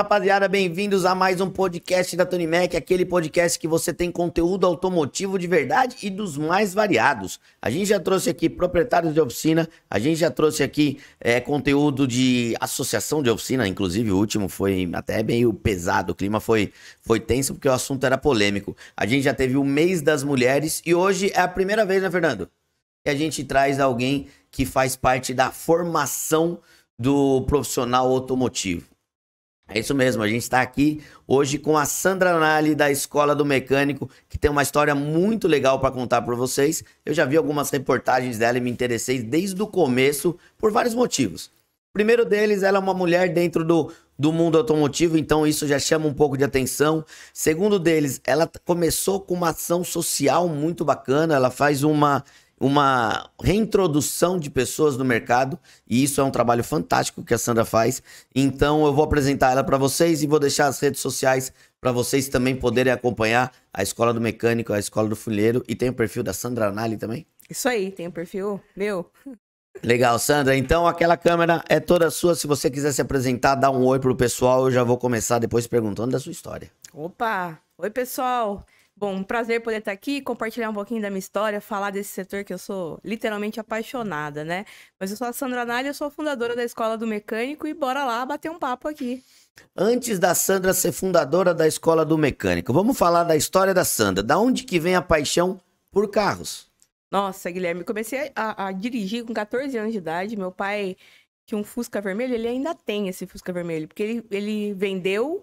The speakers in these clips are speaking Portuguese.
Rapaziada, bem-vindos a mais um podcast da Tony Mac, aquele podcast que você tem conteúdo automotivo de verdade e dos mais variados. A gente já trouxe aqui proprietários de oficina, a gente já trouxe aqui é, conteúdo de associação de oficina, inclusive o último foi até meio pesado, o clima foi, foi tenso porque o assunto era polêmico. A gente já teve o mês das mulheres e hoje é a primeira vez, né, Fernando? Que a gente traz alguém que faz parte da formação do profissional automotivo. É isso mesmo, a gente está aqui hoje com a Sandra Nali da Escola do Mecânico, que tem uma história muito legal para contar para vocês. Eu já vi algumas reportagens dela e me interessei desde o começo por vários motivos. O primeiro deles, ela é uma mulher dentro do, do mundo automotivo, então isso já chama um pouco de atenção. Segundo deles, ela começou com uma ação social muito bacana, ela faz uma uma reintrodução de pessoas no mercado e isso é um trabalho fantástico que a Sandra faz. Então eu vou apresentar ela para vocês e vou deixar as redes sociais para vocês também poderem acompanhar a Escola do Mecânico, a Escola do Fulheiro e tem o perfil da Sandra Nali também. Isso aí, tem o perfil meu. Legal, Sandra. Então aquela câmera é toda sua. Se você quiser se apresentar, dá um oi pro pessoal. Eu já vou começar depois perguntando da sua história. Opa! Oi, pessoal. Bom, um prazer poder estar aqui, compartilhar um pouquinho da minha história, falar desse setor que eu sou literalmente apaixonada, né? Mas eu sou a Sandra Nalha, eu sou fundadora da Escola do Mecânico e bora lá bater um papo aqui. Antes da Sandra ser fundadora da Escola do Mecânico, vamos falar da história da Sandra. Da onde que vem a paixão por carros? Nossa, Guilherme, comecei a, a dirigir com 14 anos de idade. Meu pai tinha um Fusca vermelho, ele ainda tem esse Fusca vermelho, porque ele, ele vendeu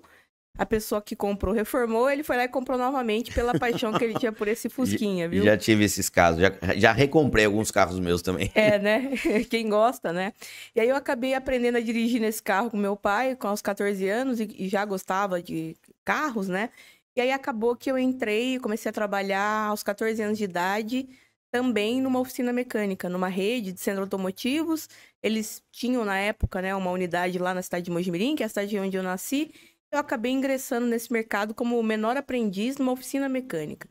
a pessoa que comprou reformou, ele foi lá e comprou novamente pela paixão que ele tinha por esse Fusquinha, viu? Já tive esses casos, já, já recomprei alguns carros meus também. É, né? Quem gosta, né? E aí eu acabei aprendendo a dirigir nesse carro com meu pai, com os 14 anos, e, e já gostava de carros, né? E aí acabou que eu entrei, comecei a trabalhar aos 14 anos de idade, também numa oficina mecânica, numa rede de centros automotivos. Eles tinham na época, né, uma unidade lá na cidade de Mojimirim, que é a cidade onde eu nasci, eu acabei ingressando nesse mercado como menor aprendiz numa oficina mecânica.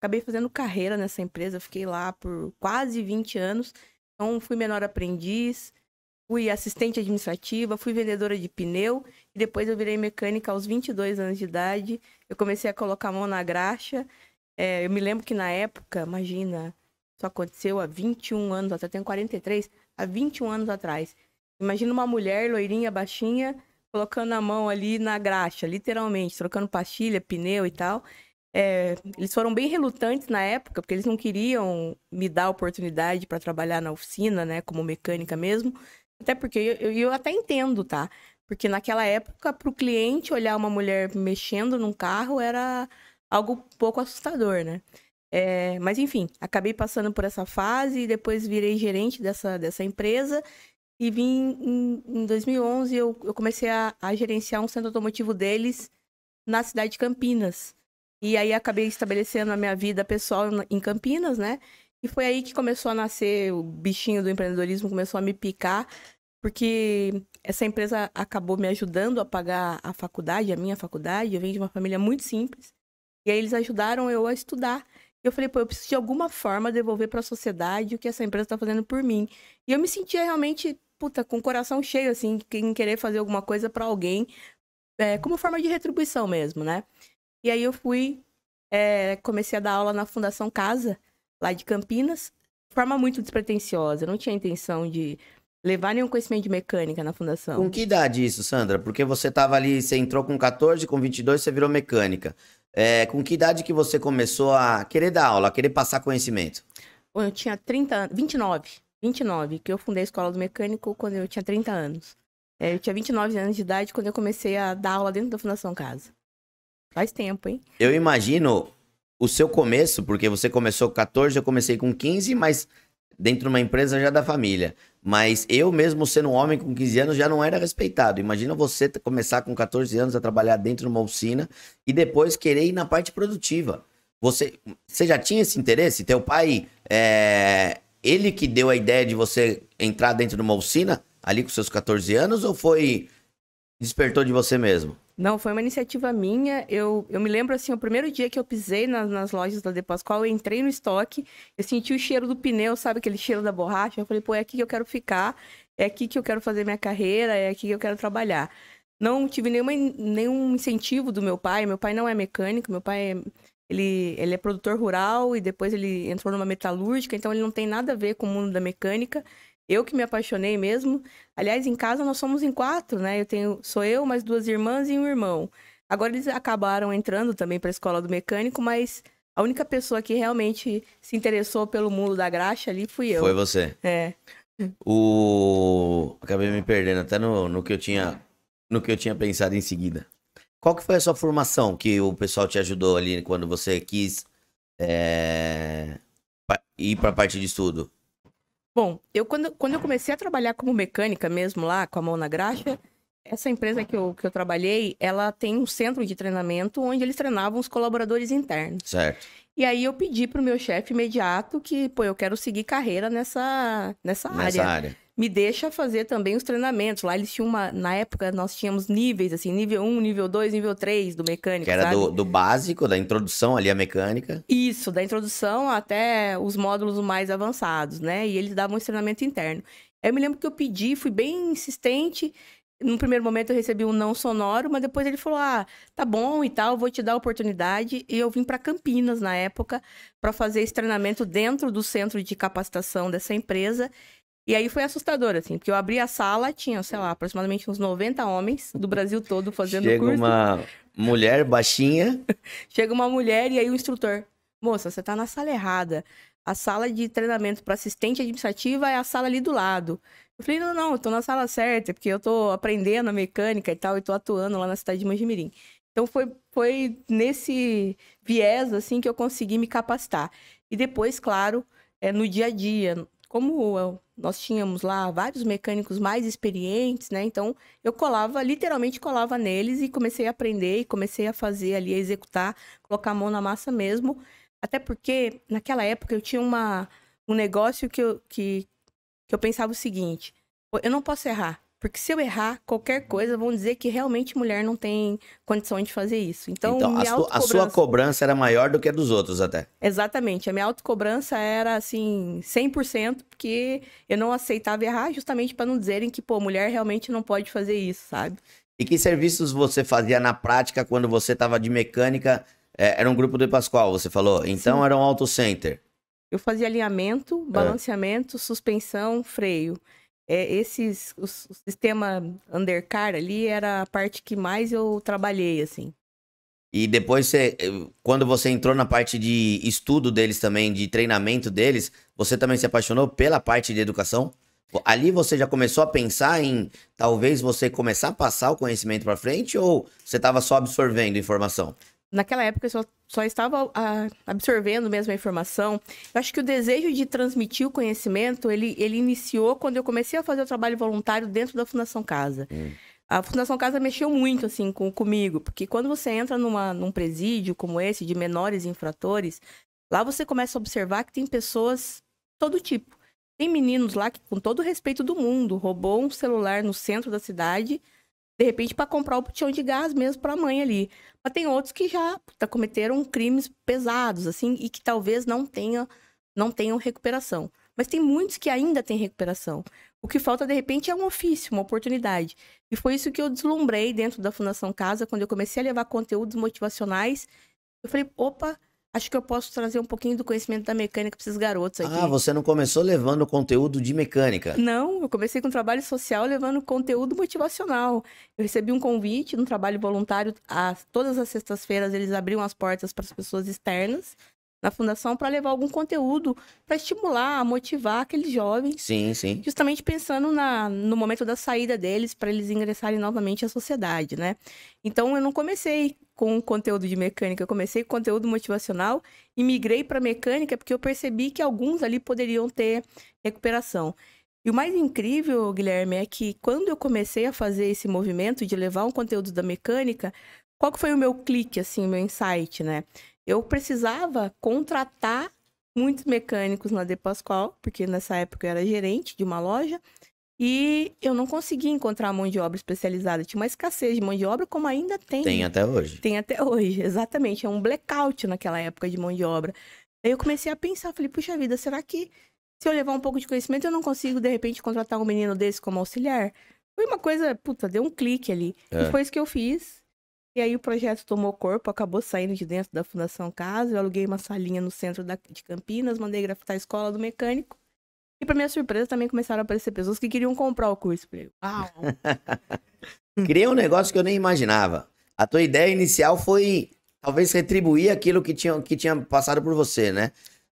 Acabei fazendo carreira nessa empresa, fiquei lá por quase 20 anos. Então, fui menor aprendiz, fui assistente administrativa, fui vendedora de pneu e depois eu virei mecânica aos 22 anos de idade. Eu comecei a colocar a mão na graxa. É, eu me lembro que na época, imagina, isso aconteceu há 21 anos, até tenho 43, há 21 anos atrás. Imagina uma mulher loirinha, baixinha, colocando a mão ali na graxa, literalmente, trocando pastilha, pneu e tal. É, eles foram bem relutantes na época, porque eles não queriam me dar oportunidade para trabalhar na oficina, né, como mecânica mesmo. Até porque eu, eu até entendo, tá? Porque naquela época, para o cliente olhar uma mulher mexendo num carro era algo pouco assustador, né? É, mas enfim, acabei passando por essa fase e depois virei gerente dessa, dessa empresa e vim em, em 2011, eu, eu comecei a, a, gerenciar um centro automotivo deles na cidade de Campinas. E aí acabei estabelecendo a minha vida pessoal em Campinas, né? E foi aí que começou a nascer o bichinho do empreendedorismo, começou a me picar, porque essa empresa acabou me ajudando a pagar a faculdade, a minha faculdade. Eu venho de uma família muito simples. E aí eles ajudaram eu a estudar. Eu falei, pô, eu preciso de alguma forma devolver para a sociedade o que essa empresa está fazendo por mim. E eu me sentia realmente puta, com o coração cheio, assim, em querer fazer alguma coisa para alguém, é, como forma de retribuição mesmo, né? E aí eu fui, é, comecei a dar aula na Fundação Casa, lá de Campinas, de forma muito despretensiosa. Não tinha intenção de levar nenhum conhecimento de mecânica na fundação. Com que idade isso, Sandra? Porque você tava ali, você entrou com 14, com 22 você virou mecânica. É, com que idade que você começou a querer dar aula, a querer passar conhecimento? Eu tinha 30 anos, 29. 29, que eu fundei a escola do mecânico quando eu tinha 30 anos. É, eu tinha 29 anos de idade quando eu comecei a dar aula dentro da Fundação Casa. Faz tempo, hein? Eu imagino o seu começo, porque você começou com 14, eu comecei com 15, mas dentro de uma empresa já da família. Mas eu mesmo sendo um homem com 15 anos já não era respeitado. Imagina você começar com 14 anos a trabalhar dentro de uma oficina e depois querer ir na parte produtiva. Você, você já tinha esse interesse? Teu pai é, ele que deu a ideia de você entrar dentro de uma oficina ali com seus 14 anos ou foi despertou de você mesmo? Não, foi uma iniciativa minha. Eu, eu me lembro assim, o primeiro dia que eu pisei nas, nas lojas da De Pascoal, eu entrei no estoque, eu senti o cheiro do pneu, sabe aquele cheiro da borracha? Eu falei, pô, é aqui que eu quero ficar, é aqui que eu quero fazer minha carreira, é aqui que eu quero trabalhar. não tive nenhuma, nenhum incentivo do meu pai. Meu pai não é mecânico, meu pai é, ele, ele é produtor rural e depois ele entrou numa metalúrgica, então ele não tem nada a ver com o mundo da mecânica. Eu que me apaixonei mesmo. Aliás, em casa nós somos em quatro, né? Eu tenho, sou eu, mais duas irmãs e um irmão. Agora eles acabaram entrando também para a escola do mecânico, mas a única pessoa que realmente se interessou pelo mundo da graxa ali fui eu. Foi você. É. O acabei me perdendo até no, no que eu tinha no que eu tinha pensado em seguida. Qual que foi a sua formação que o pessoal te ajudou ali quando você quis é, ir para a parte de estudo? Bom, eu quando, quando eu comecei a trabalhar como mecânica mesmo lá, com a mão na graxa, essa empresa que eu, que eu trabalhei, ela tem um centro de treinamento onde eles treinavam os colaboradores internos. Certo. E aí eu pedi pro meu chefe imediato que, pô, eu quero seguir carreira nessa, nessa, Nessa área. área. Me deixa fazer também os treinamentos. Lá eles tinham uma. Na época, nós tínhamos níveis, assim, nível 1, nível 2, nível 3 do mecânico. Que era do, do básico, da introdução ali à mecânica. Isso, da introdução até os módulos mais avançados, né? E eles davam esse treinamento interno. Eu me lembro que eu pedi, fui bem insistente. No primeiro momento eu recebi um não sonoro, mas depois ele falou: ah, tá bom e tal, vou te dar a oportunidade. E eu vim para Campinas na época para fazer esse treinamento dentro do centro de capacitação dessa empresa. E aí foi assustador, assim, porque eu abri a sala, tinha, sei lá, aproximadamente uns 90 homens do Brasil todo fazendo Chega curso. uma mulher baixinha. Chega uma mulher e aí o instrutor, moça, você tá na sala errada. A sala de treinamento para assistente administrativa é a sala ali do lado. Eu falei, não, não, eu tô na sala certa, porque eu tô aprendendo a mecânica e tal, e tô atuando lá na cidade de Mojimirim. Então foi, foi nesse viés, assim, que eu consegui me capacitar. E depois, claro, é, no dia a dia, como eu- nós tínhamos lá vários mecânicos mais experientes, né? Então eu colava, literalmente colava neles e comecei a aprender e comecei a fazer ali, a executar, colocar a mão na massa mesmo. Até porque naquela época eu tinha uma, um negócio que eu, que, que eu pensava o seguinte: "Pô, eu não posso errar. Porque se eu errar qualquer coisa, vão dizer que realmente mulher não tem condição de fazer isso. Então, Então, a, sua, a sua cobrança era maior do que a dos outros até. Exatamente. A minha autocobrança era, assim, 100%, porque eu não aceitava errar justamente para não dizerem que, pô, mulher realmente não pode fazer isso, sabe? E que serviços você fazia na prática quando você estava de mecânica? É, era um grupo do Pascoal, você falou? Então Sim. era um auto center. Eu fazia alinhamento, É. balanceamento, suspensão, freio. É, esses, o, o sistema undercar ali era a parte que mais eu trabalhei, assim. E depois, você, eh, quando você entrou na parte de estudo deles também, de treinamento deles, você também se apaixonou pela parte de educação? Ali você já começou a pensar em talvez você começar a passar o conhecimento para frente ou você estava só absorvendo informação? Naquela época eu só, só estava ah, absorvendo mesmo a informação. Eu acho que o desejo de transmitir o conhecimento, ele, ele iniciou quando eu comecei a fazer o trabalho voluntário dentro da Fundação Casa. Hum. A Fundação Casa mexeu muito, assim, com, comigo, porque quando você entra numa, num presídio como esse, de menores infratores, lá você começa a observar que tem pessoas todo tipo. Tem meninos lá que, com todo o respeito do mundo, roubou um celular no centro da cidade, de repente, para comprar o botão de gás mesmo para a mãe ali. Mas tem outros que já puta, cometeram crimes pesados, assim, e que talvez não tenha, não tenham recuperação. Mas tem muitos que ainda têm recuperação. O que falta, de repente, é um ofício, uma oportunidade. E foi isso que eu deslumbrei dentro da Fundação Casa, quando eu comecei a levar conteúdos motivacionais. Eu falei, opa, acho que eu posso trazer um pouquinho do conhecimento da mecânica para esses garotos aqui. Ah, você não começou levando conteúdo de mecânica. Não, eu comecei com trabalho social levando conteúdo motivacional. Eu recebi um convite num trabalho voluntário. A, todas as sextas-feiras eles abriam as portas para as pessoas externas na fundação para levar algum conteúdo para estimular, motivar aqueles jovens, Sim, sim. justamente pensando na, no momento da saída deles para eles ingressarem novamente à sociedade, né? Então eu não comecei com conteúdo de mecânica, eu comecei com conteúdo motivacional e migrei para mecânica porque eu percebi que alguns ali poderiam ter recuperação. E o mais incrível, Guilherme, é que quando eu comecei a fazer esse movimento de levar um conteúdo da mecânica, qual que foi o meu clique, assim, meu insight, né? Eu precisava contratar muitos mecânicos na De Pascoal, porque nessa época eu era gerente de uma loja, e eu não conseguia encontrar mão de obra especializada. Tinha uma escassez de mão de obra, como ainda tem. Tem até hoje. Tem até hoje, exatamente. É um blackout naquela época de mão de obra. Aí eu comecei a pensar, falei, puxa vida, será que se eu levar um pouco de conhecimento eu não consigo, de repente, contratar um menino desse como auxiliar? Foi uma coisa, puta, deu um clique ali. É. E foi isso que eu fiz. E aí o projeto tomou corpo, acabou saindo de dentro da Fundação Casa. Eu aluguei uma salinha no centro da- de Campinas, mandei grafitar a escola do mecânico. E pra minha surpresa também começaram a aparecer pessoas que queriam comprar o curso. Falei, uau, Criei um negócio que eu nem imaginava. A tua ideia inicial foi talvez retribuir aquilo que tinha, que tinha passado por você, né?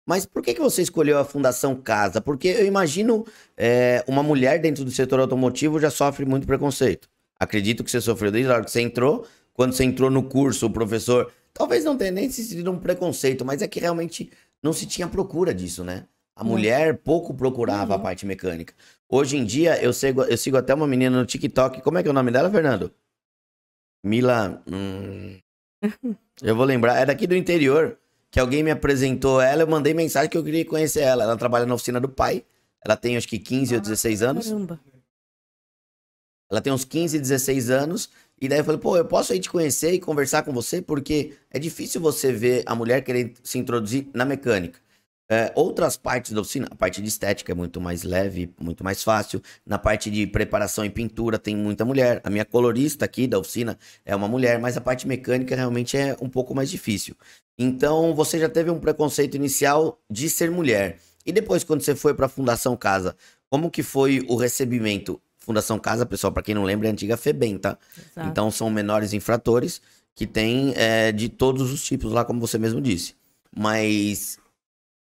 Mas por que, que você escolheu a Fundação Casa? Porque eu imagino é, uma mulher dentro do setor automotivo já sofre muito preconceito. Acredito que você sofreu desde a hora que você entrou. Quando você entrou no curso, o professor talvez não tenha nem sentido um preconceito, mas é que realmente não se tinha procura disso, né? A mulher pouco procurava a Uhum. parte mecânica. Hoje em dia, eu sigo, eu sigo até uma menina no TikTok. Como é que é o nome dela, Fernando? Mila. hum, eu vou lembrar. É daqui do interior. Que alguém me apresentou ela. Eu mandei mensagem que eu queria conhecer ela. Ela trabalha na oficina do pai. Ela tem acho que 15 ou 16 anos. caramba. Ela tem uns 15, 16 anos. E daí eu falei, pô, eu posso ir te conhecer e conversar com você? Porque é difícil você ver a mulher querer se introduzir na mecânica. É, outras partes da oficina, a parte de estética é muito mais leve, muito mais fácil. Na parte de preparação e pintura tem muita mulher. A minha colorista aqui da oficina é uma mulher, mas a parte mecânica realmente é um pouco mais difícil. Então você já teve um preconceito inicial de ser mulher. E depois, quando você foi para a Fundação Casa, como que foi o recebimento? Fundação Casa, pessoal, para quem não lembra, é a antiga FEBEM, tá? Exato. Então são menores infratores que tem é, de todos os tipos lá, como você mesmo disse. Mas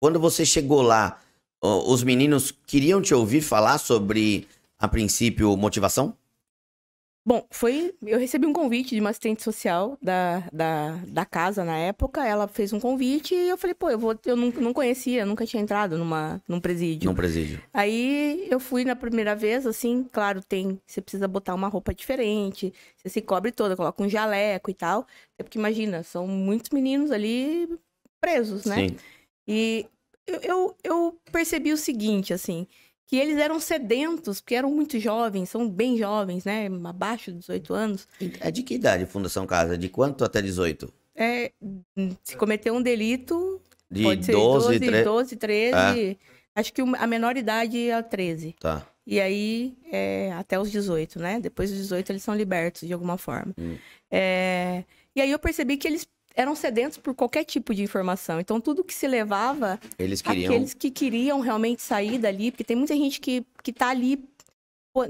quando você chegou lá, os meninos queriam te ouvir falar sobre, a princípio, motivação? Bom, foi. Eu recebi um convite de uma assistente social da, da, da casa na época. Ela fez um convite e eu falei, pô, eu vou. Eu não, não conhecia, nunca tinha entrado numa, num presídio. Num presídio. Aí eu fui na primeira vez, assim, claro, tem. Você precisa botar uma roupa diferente, você se cobre toda, coloca um jaleco e tal. É porque imagina, são muitos meninos ali presos, né? Sim. E eu, eu, eu percebi o seguinte, assim, que eles eram sedentos, porque eram muito jovens, são bem jovens, né? Abaixo de 18 anos. É de que idade Fundação Casa? De quanto até 18? É, se cometer um delito, De pode ser 12, 12, 13. 12 13. Acho que a menor idade é 13. Tá. E aí, é, até os 18, né? Depois dos 18, eles são libertos de alguma forma. Hum. É, e aí eu percebi que eles eram sedentos por qualquer tipo de informação. Então, tudo que se levava Eles queriam. aqueles que queriam realmente sair dali, porque tem muita gente que, que tá ali,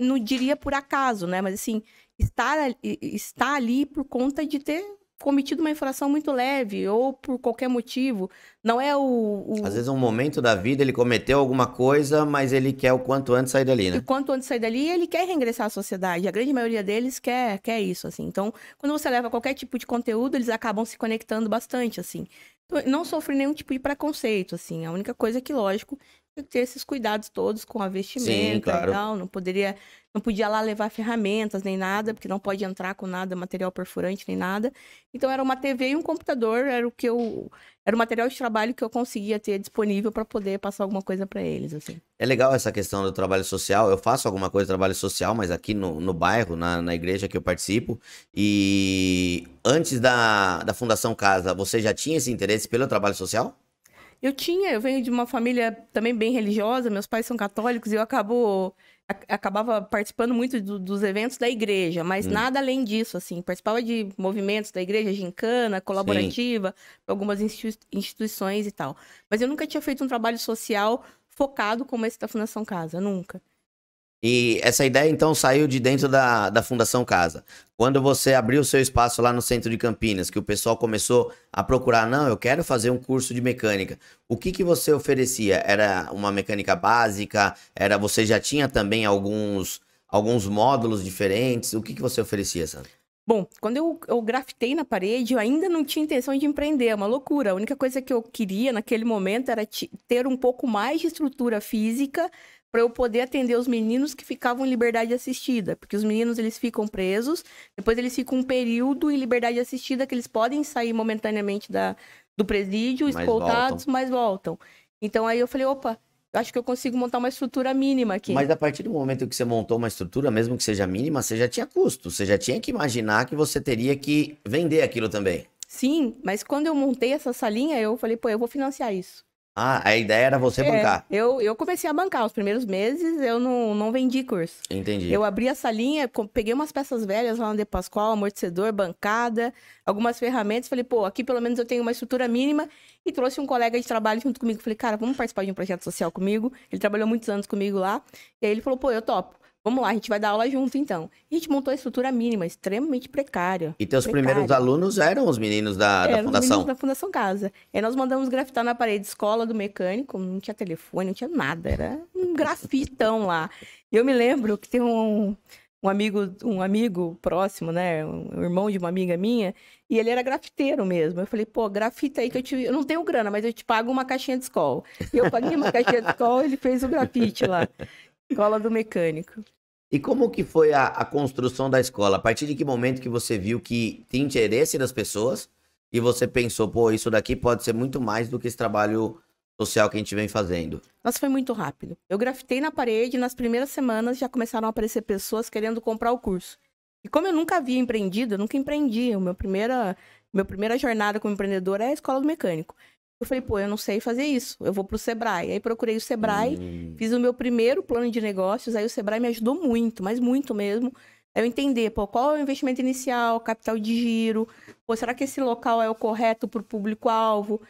não diria por acaso, né? Mas assim, estar, está ali por conta de ter cometido uma infração muito leve, ou por qualquer motivo. Não é o. o... Às vezes, um momento da vida, ele cometeu alguma coisa, mas ele quer o quanto antes sair dali, E né? quanto antes sair dali, ele quer reingressar à sociedade. A grande maioria deles quer, quer isso, assim. Então, quando você leva qualquer tipo de conteúdo, eles acabam se conectando bastante, assim. Então, não sofri nenhum tipo de preconceito, assim. A única coisa é que, lógico, tem que ter esses cuidados todos com a vestimenta claro. e tal. Não poderia, não podia lá levar ferramentas nem nada, porque não pode entrar com nada, material perfurante nem nada. Então, era uma TV e um computador, era o que eu... Era o material de trabalho que eu conseguia ter disponível para poder passar alguma coisa para eles, assim. É legal essa questão do trabalho social. Eu faço alguma coisa de trabalho social, mas aqui no, no bairro, na, na igreja que eu participo. E antes da, da Fundação Casa, você já tinha esse interesse pelo trabalho social? Eu tinha, eu venho de uma família também bem religiosa, meus pais são católicos e eu acabo, ac- acabava participando muito do- dos eventos da igreja, mas Hum. nada além disso, assim. Participava de movimentos da igreja, gincana, colaborativa, algumas institui- instituições e tal. Mas eu nunca tinha feito um trabalho social focado como esse da Fundação Casa, nunca. E essa ideia, então, saiu de dentro da, da Fundação Casa. Quando você abriu o seu espaço lá no centro de Campinas, que o pessoal começou a procurar, não, eu quero fazer um curso de mecânica. O que que você oferecia? Era uma mecânica básica? Era você já tinha também alguns, alguns módulos diferentes? O que que você oferecia, Sandra? Bom, quando eu, eu grafitei na parede, eu ainda não tinha intenção de empreender, é uma loucura. A única coisa que eu queria naquele momento era ter um pouco mais de estrutura física para eu poder atender os meninos que ficavam em liberdade assistida, porque os meninos eles ficam presos, depois eles ficam um período em liberdade assistida que eles podem sair momentaneamente da, do presídio, Mas escoltados, mas voltam. Então aí eu falei, opa, acho que eu consigo montar uma estrutura mínima aqui. Mas a partir do momento que você montou uma estrutura, mesmo que seja mínima, você já tinha custo. Você já tinha que imaginar que você teria que vender aquilo também. Sim, mas quando eu montei essa salinha, eu falei, pô, eu vou financiar isso. Ah, a ideia era você É, bancar. eu, eu comecei a bancar. Os primeiros meses eu não, não vendi curso. Entendi. Eu abri a salinha, peguei umas peças velhas lá no De Pascoal, amortecedor, bancada, algumas ferramentas. Falei, pô, aqui pelo menos eu tenho uma estrutura mínima. E trouxe um colega de trabalho junto comigo. Falei, cara, vamos participar de um projeto social comigo. Ele trabalhou muitos anos comigo lá. E aí ele falou, pô, eu topo. Vamos lá, a gente vai dar aula junto então. E a gente montou a estrutura mínima, extremamente precária. E teus Precária. primeiros alunos eram os meninos da, da Era, os fundação. meninos da Fundação Casa. Aí nós mandamos grafitar na parede escola do mecânico, não tinha telefone, não tinha nada, era um grafitão lá. E eu me lembro que tem um, um amigo, um amigo próximo, né, um irmão de uma amiga minha, e ele era grafiteiro mesmo. Eu falei, pô, grafita aí que eu te, eu não tenho grana, mas eu te pago uma caixinha de escola. E eu paguei uma caixinha de escola, ele fez o grafite lá. Escola do mecânico. E como que foi a, a construção da escola? A partir de que momento que você viu que tem interesse das pessoas e você pensou, pô, isso daqui pode ser muito mais do que esse trabalho social que a gente vem fazendo? Nossa, foi muito rápido. Eu grafitei na parede e nas primeiras semanas já começaram a aparecer pessoas querendo comprar o curso. E como eu nunca havia empreendido, eu nunca empreendi. O meu primeira, meu primeira jornada como empreendedor é a escola do mecânico. Eu falei, pô, eu não sei fazer isso. Eu vou pro Sebrae. Aí procurei o Sebrae, Hum, fiz o meu primeiro plano de negócios. Aí o Sebrae me ajudou muito, mas muito mesmo. Aí eu entender, pô, qual é o investimento inicial, capital de giro, pô, será que esse local é o correto para o público-alvo?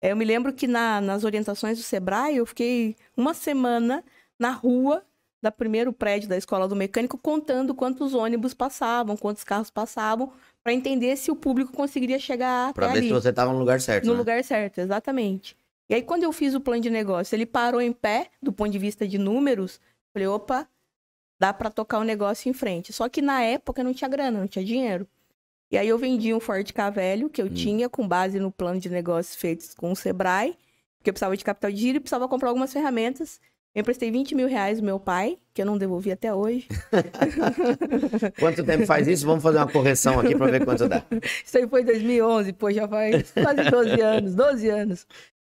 É, Eu me lembro que na- nas orientações do Sebrae, eu fiquei uma semana na rua da primeiro prédio da escola do mecânico contando quantos ônibus passavam, quantos carros passavam, para entender se o público conseguiria chegar pra até ver ali. se você tava no lugar certo, No né? lugar certo, exatamente. E aí, quando eu fiz o plano de negócio, ele parou em pé, do ponto de vista de números. Falei, opa, dá para tocar o negócio em frente. Só que na época não tinha grana, não tinha dinheiro. E aí eu vendi um Ford K velho que eu Hum. tinha com base no plano de negócios feitos com o Sebrae, porque eu precisava de capital de giro e precisava comprar algumas ferramentas. Eu emprestei 20 mil reais do meu pai, que eu não devolvi até hoje. Quanto tempo faz isso? Vamos fazer uma correção aqui pra ver quanto dá. Isso aí foi em 2011, pô, já faz quase 12 anos, 12 anos.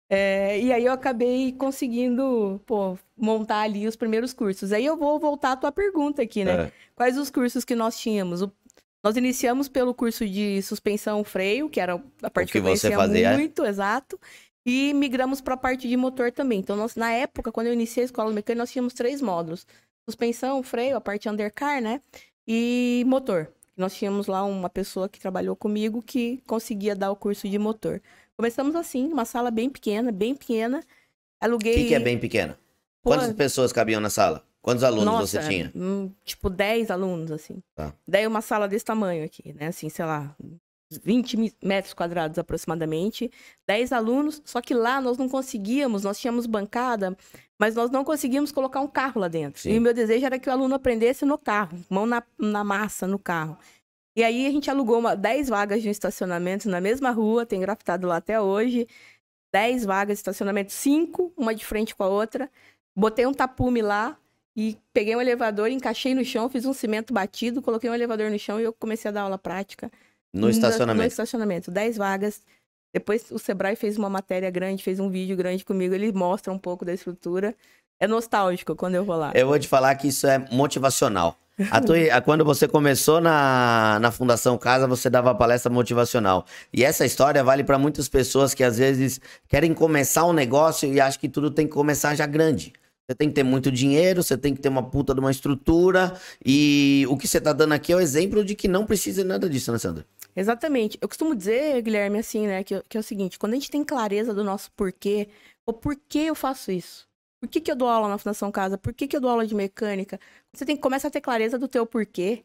É, e aí eu acabei conseguindo, pô, montar ali os primeiros cursos. Aí eu vou voltar à tua pergunta aqui, né? É. Quais os cursos que nós tínhamos? O- nós iniciamos pelo curso de suspensão freio, que era a parte que que, eu você fazia, é? muito, exato. E migramos para a parte de motor também. Então, nós, na época, quando eu iniciei a escola mecânica, nós tínhamos três módulos. Suspensão, freio, a parte undercar, né? E motor. Nós tínhamos lá uma pessoa que trabalhou comigo que conseguia dar o curso de motor. Começamos assim, uma sala bem pequena, bem pequena. O Aluguei... que, que é bem pequeno? Pô, Quantas pessoas cabiam na sala? Quantos alunos nossa, você tinha? hum, tipo 10 alunos, assim. Tá. Daí uma sala desse tamanho aqui, né? Assim, sei lá, 20 mi- metros quadrados aproximadamente. 10 alunos, só que lá nós não conseguíamos, nós tínhamos bancada, mas nós não conseguíamos colocar um carro lá dentro. Sim. E o meu desejo era que o aluno aprendesse no carro, mão na, na massa, no carro. E aí a gente alugou uma, 10 vagas de um estacionamento na mesma rua, tem grafitado lá até hoje. 10 vagas de estacionamento, 5, uma de frente com a outra. Botei um tapume lá e peguei um elevador, encaixei no chão, fiz um cimento batido, coloquei um elevador no chão e eu comecei a dar aula prática. No No estacionamento. estacionamento, 10 vagas. Depois o Sebrae fez uma matéria grande, fez um vídeo grande comigo, ele mostra um pouco da estrutura. É nostálgico quando eu vou lá. Eu vou te falar que isso é motivacional. A tua- a- quando você começou na, na Fundação Casa, você dava palestra motivacional. E essa história vale para muitas pessoas que às vezes querem começar um negócio e acham que tudo tem que começar já grande. Você tem que ter muito dinheiro, você tem que ter uma puta de uma estrutura. E o que você tá dando aqui é o exemplo de que não precisa de nada disso, né, Sandra? Exatamente. Eu costumo dizer, Guilherme, assim, né, que, que é o seguinte: quando a gente tem clareza do nosso porquê, o porquê eu faço isso? Por que, que eu dou aula na Fundação Casa? Por que, que eu dou aula de mecânica? Você tem, começa a ter clareza do teu porquê.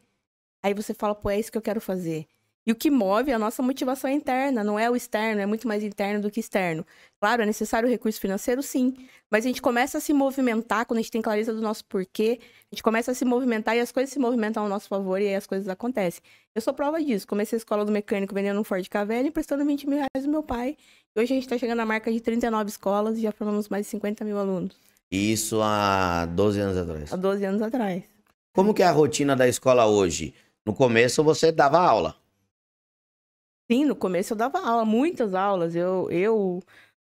Aí você fala, pô, é isso que eu quero fazer. E o que move é a nossa motivação interna, não é o externo, é muito mais interno do que externo. Claro, é necessário o recurso financeiro, sim. Mas a gente começa a se movimentar quando a gente tem clareza do nosso porquê. A gente começa a se movimentar e as coisas se movimentam ao nosso favor e aí as coisas acontecem. Eu sou prova disso. Comecei a escola do mecânico vendendo um Ford K velho, emprestando 20 mil reais do meu pai. E hoje a gente está chegando à marca de 39 escolas e já formamos mais de 50 mil alunos. E isso há 12 anos atrás. Há 12 anos atrás. Como que é a rotina da escola hoje? No começo você dava aula. Sim, no começo eu dava aula, muitas aulas. Eu, eu,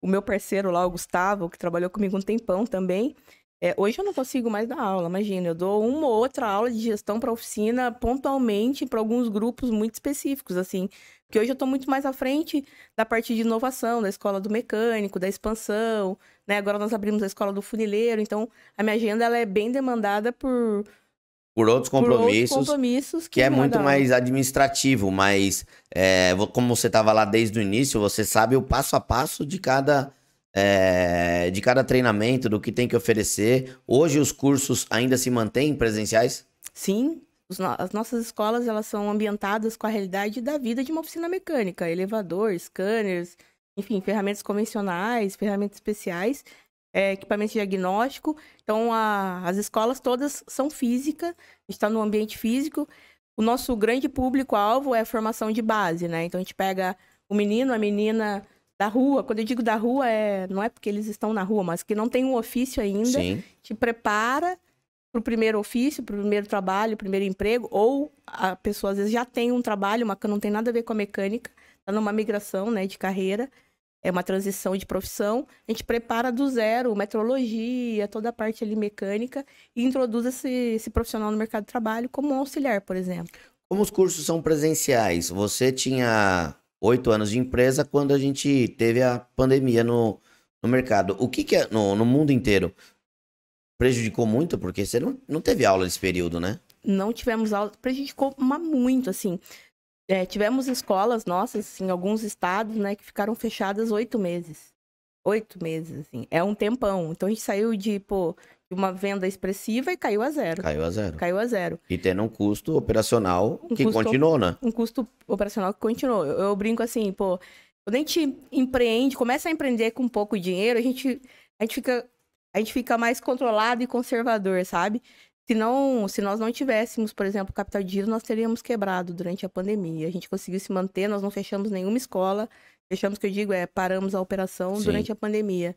o meu parceiro lá, o Gustavo, que trabalhou comigo um tempão também, É, hoje eu não consigo mais dar aula, imagina. Eu dou uma ou outra aula de gestão para oficina pontualmente para alguns grupos muito específicos, assim. Porque hoje eu estou muito mais à frente da parte de inovação, da escola do mecânico, da expansão, né? Agora nós abrimos a escola do funileiro, então a minha agenda ela é bem demandada por por outros compromissos, por outros compromissos que, que é muito mais administrativo, mas é, como você estava lá desde o início, você sabe o passo a passo de cada é, de cada treinamento, do que tem que oferecer. Hoje os cursos ainda se mantêm presenciais? Sim, as nossas escolas elas são ambientadas com a realidade da vida de uma oficina mecânica, elevador, scanners, enfim, ferramentas convencionais, ferramentas especiais, é, equipamento diagnóstico. Então, a, as escolas todas são físicas, a gente está no ambiente físico. O nosso grande público-alvo é a formação de base, né? Então, a gente pega o menino, a menina da rua. Quando eu digo da rua, é, não é porque eles estão na rua, mas que não tem um ofício ainda. Sim. Te prepara para o primeiro ofício, para o primeiro trabalho, primeiro emprego, ou a pessoa às vezes já tem um trabalho, mas que não tem nada a ver com a mecânica, está numa migração né, de carreira, é uma transição de profissão. A gente prepara do zero metrologia, toda a parte ali mecânica, e introduz esse, esse profissional no mercado de trabalho como um auxiliar, por exemplo. Como os cursos são presenciais, você tinha oito anos de empresa quando a gente teve a pandemia no, no mercado. O que, que é no, no mundo inteiro? Prejudicou muito? Porque você não, não teve aula nesse período, né? Não tivemos aula, prejudicou muito, assim. É, tivemos escolas nossas, em alguns estados, né, que ficaram fechadas oito meses. Oito meses, assim. É um tempão. Então a gente saiu de, pô, de uma venda expressiva e caiu a zero. Caiu a zero. Caiu a zero. E tendo um custo operacional um que custo, continuou, né? Um custo operacional que continuou. Eu, eu, brinco assim, pô, quando a gente empreende, começa a empreender com pouco dinheiro, a gente, a gente fica. A gente fica mais controlado e conservador, sabe? Se, não, se nós não tivéssemos, por exemplo, capital de giro, nós teríamos quebrado durante a pandemia. A gente conseguiu se manter, nós não fechamos nenhuma escola. Fechamos, que eu digo, é paramos a operação Sim. durante a pandemia.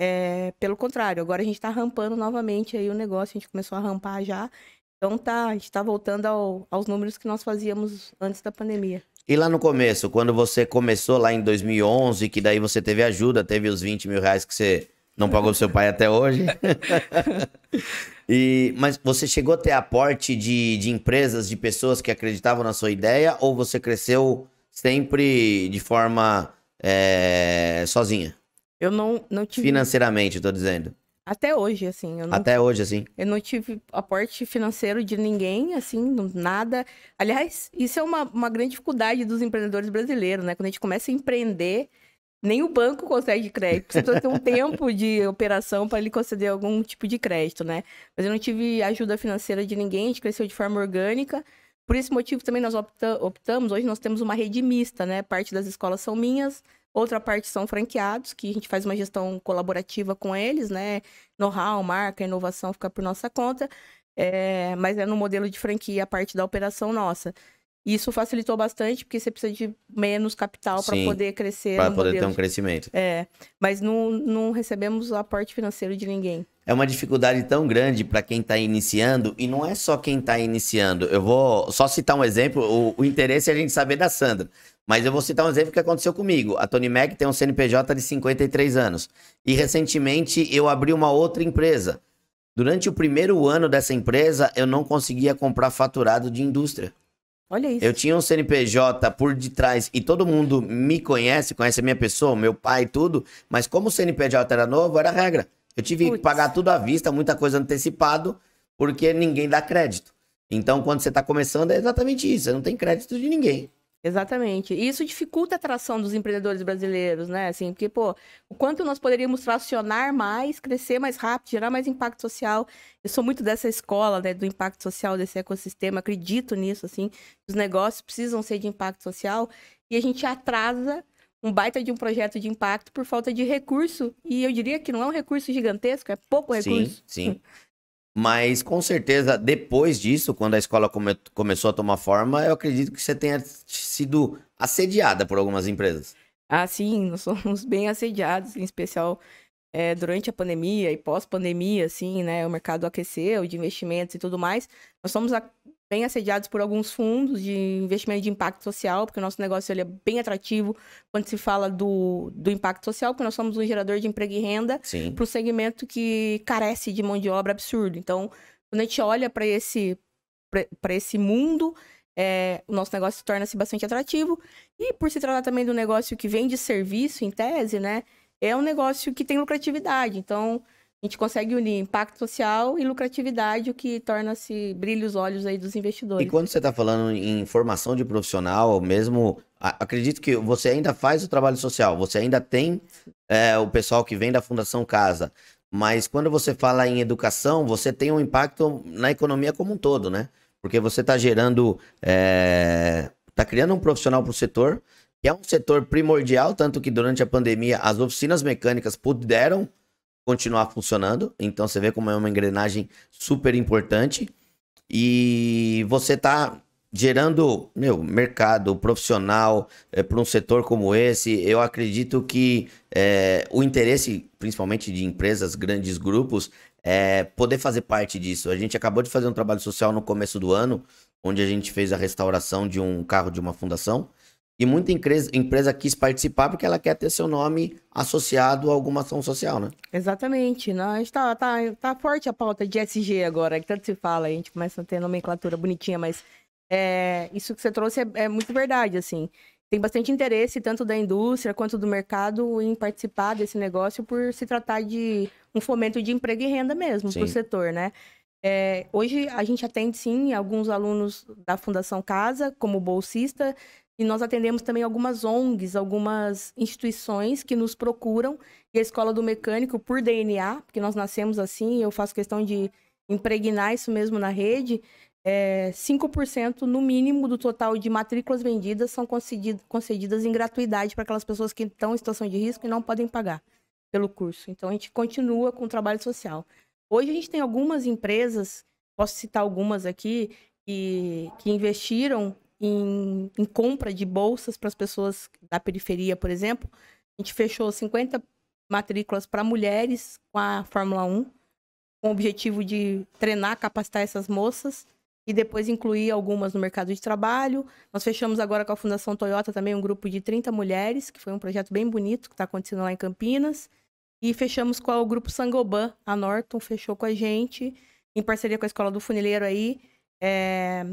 É, pelo contrário, agora a gente está rampando novamente aí o negócio, a gente começou a rampar já. Então tá, a gente está voltando ao, aos números que nós fazíamos antes da pandemia. E lá no começo, quando você começou lá em 2011, que daí você teve ajuda, teve os 20 mil reais que você não pagou seu pai até hoje. e, mas você chegou a ter aporte de, de empresas, de pessoas que acreditavam na sua ideia, ou você cresceu sempre de forma é, sozinha? Eu não, não tive. Financeiramente, eu tô dizendo. Até hoje, assim. Até tive... hoje, assim. Eu não tive aporte financeiro de ninguém, assim, nada. Aliás, isso é uma, uma grande dificuldade dos empreendedores brasileiros, né? Quando a gente começa a empreender, nem o banco consegue crédito. Precisa ter um tempo de operação para ele conceder algum tipo de crédito, né? Mas eu não tive ajuda financeira de ninguém, a gente cresceu de forma orgânica. Por esse motivo também nós optamos, hoje nós temos uma rede mista, né? Parte das escolas são minhas, Outra parte são franqueados, que a gente faz uma gestão colaborativa com eles, né? Know-how, marca, inovação fica por nossa conta. É, mas é no modelo de franquia a parte da operação nossa. Isso facilitou bastante, porque você precisa de menos capital para poder crescer. Para poder ter um crescimento. É, mas não, não recebemos o aporte financeiro de ninguém. É uma dificuldade tão grande para quem está iniciando, e não é só quem está iniciando. Eu vou só citar um exemplo, o, o interesse é a gente saber da Sandra. Mas eu vou citar um exemplo que aconteceu comigo. A Tony Mac tem um CNPJ de 53 anos. E recentemente eu abri uma outra empresa. Durante o primeiro ano dessa empresa, eu não conseguia comprar faturado de indústria. Olha isso. Eu tinha um CNPJ por detrás e todo mundo me conhece, conhece a minha pessoa, meu pai e tudo, mas como o CNPJ era novo, era regra. Eu tive Puts. que pagar tudo à vista, muita coisa antecipado, porque ninguém dá crédito. Então, quando você está começando, é exatamente isso. Você não tem crédito de ninguém. Exatamente. E isso dificulta a atração dos empreendedores brasileiros, né? Assim, porque, pô, o quanto nós poderíamos tracionar mais, crescer mais rápido, gerar mais impacto social. Eu sou muito dessa escola, né, do impacto social desse ecossistema, acredito nisso, assim. Os negócios precisam ser de impacto social e a gente atrasa um baita de um projeto de impacto por falta de recurso. E eu diria que não é um recurso gigantesco, é pouco recurso. Sim, sim. Mas com certeza, depois disso, quando a escola come começou a tomar forma, eu acredito que você tenha sido assediada por algumas empresas. Ah, sim, nós somos bem assediados, em especial é, durante a pandemia e pós-pandemia, assim, né? O mercado aqueceu de investimentos e tudo mais. Nós somos bem assediados por alguns fundos de investimento de impacto social, porque o nosso negócio ele é bem atrativo quando se fala do, do impacto social, porque nós somos um gerador de emprego e renda para o segmento que carece de mão de obra absurdo. Então, quando a gente olha para esse, esse mundo, é, o nosso negócio torna-se bastante atrativo. E por se tratar também do negócio que vem de serviço, em tese, né? É um negócio que tem lucratividade. Então, a gente consegue unir impacto social e lucratividade, o que torna-se brilha os olhos aí dos investidores. E quando você está falando em formação de profissional, mesmo acredito que você ainda faz o trabalho social, você ainda tem é, o pessoal que vem da Fundação Casa, mas quando você fala em educação, você tem um impacto na economia como um todo, né? Porque você está gerando, está é, criando um profissional para o setor, que é um setor primordial, tanto que durante a pandemia as oficinas mecânicas puderam continuar funcionando. Então você vê como é uma engrenagem super importante. E você está gerando meu, mercado profissional é, para um setor como esse. Eu acredito que é, o interesse, principalmente de empresas, grandes grupos, é poder fazer parte disso. A gente acabou de fazer um trabalho social no começo do ano, onde a gente fez a restauração de um carro de uma fundação. E muita empresa, empresa quis participar porque ela quer ter seu nome associado a alguma ação social, né? Exatamente. Gente tá, tá, tá forte a pauta de SG agora, que tanto se fala, a gente começa a ter nomenclatura bonitinha, mas é, isso que você trouxe é, é muito verdade, assim. Tem bastante interesse, tanto da indústria quanto do mercado, em participar desse negócio por se tratar de um fomento de emprego e renda mesmo para o setor, né? É, hoje a gente atende sim alguns alunos da Fundação Casa como bolsista, e nós atendemos também algumas ONGs, algumas instituições que nos procuram. E a Escola do Mecânico, por DNA, porque nós nascemos assim, eu faço questão de impregnar isso mesmo na rede, é, 5% no mínimo do total de matrículas vendidas são concedidas, em gratuidade para aquelas pessoas que estão em situação de risco e não podem pagar pelo curso. Então a gente continua com o trabalho social. Hoje a gente tem algumas empresas, posso citar algumas aqui, que, que investiram em, em compra de bolsas para as pessoas da periferia, por exemplo. A gente fechou 50 matrículas para mulheres com a Fórmula 1, com o objetivo de treinar, capacitar essas moças e depois incluir algumas no mercado de trabalho. Nós fechamos agora com a Fundação Toyota também um grupo de 30 mulheres, que foi um projeto bem bonito que está acontecendo lá em Campinas. E fechamos com o grupo Sangoban, a Norton fechou com a gente, em parceria com a Escola do Funileiro aí. É,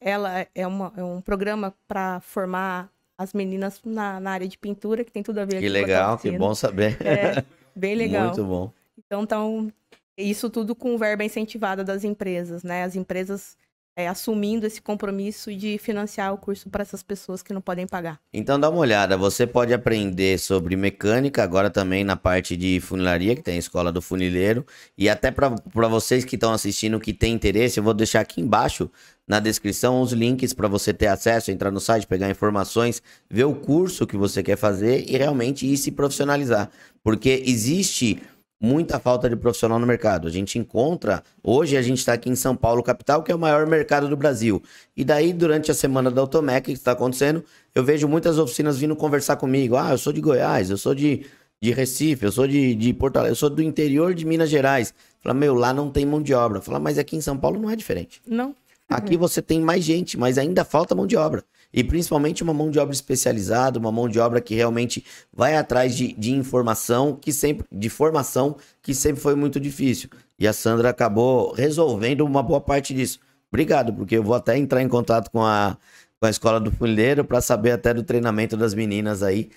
ela é, uma, é um programa para formar as meninas na, na, área de pintura, que tem tudo a ver que legal, que bom saber. É, bem legal. Muito bom. Então, então, isso tudo com verba incentivada das empresas, né? As empresas é, assumindo esse compromisso de financiar o curso para essas pessoas que não podem pagar. Então dá uma olhada, você pode aprender sobre mecânica, agora também na parte de funilaria, que tem a escola do funileiro, e até para vocês que estão assistindo que tem interesse, eu vou deixar aqui embaixo na descrição os links para você ter acesso, entrar no site, pegar informações, ver o curso que você quer fazer e realmente ir se profissionalizar, porque existe muita falta de profissional no mercado. A gente encontra, hoje a gente está aqui em São Paulo, capital, que é o maior mercado do Brasil. E daí, durante a semana da Automec, que está acontecendo, eu vejo muitas oficinas vindo conversar comigo. Ah, eu sou de Goiás, eu sou de, de Recife, eu sou de, de Porto Alegre, eu sou do interior de Minas Gerais. Fala, meu, lá não tem mão de obra. Fala, mas aqui em São Paulo não é diferente. Não. Aqui você tem mais gente, mas ainda falta mão de obra. E principalmente uma mão de obra especializada, uma mão de obra que realmente vai atrás de, de informação, que sempre, de formação, que sempre foi muito difícil. E a Sandra acabou resolvendo uma boa parte disso. Obrigado, porque eu vou até entrar em contato com a, com a escola do funileiro para saber até do treinamento das meninas aí.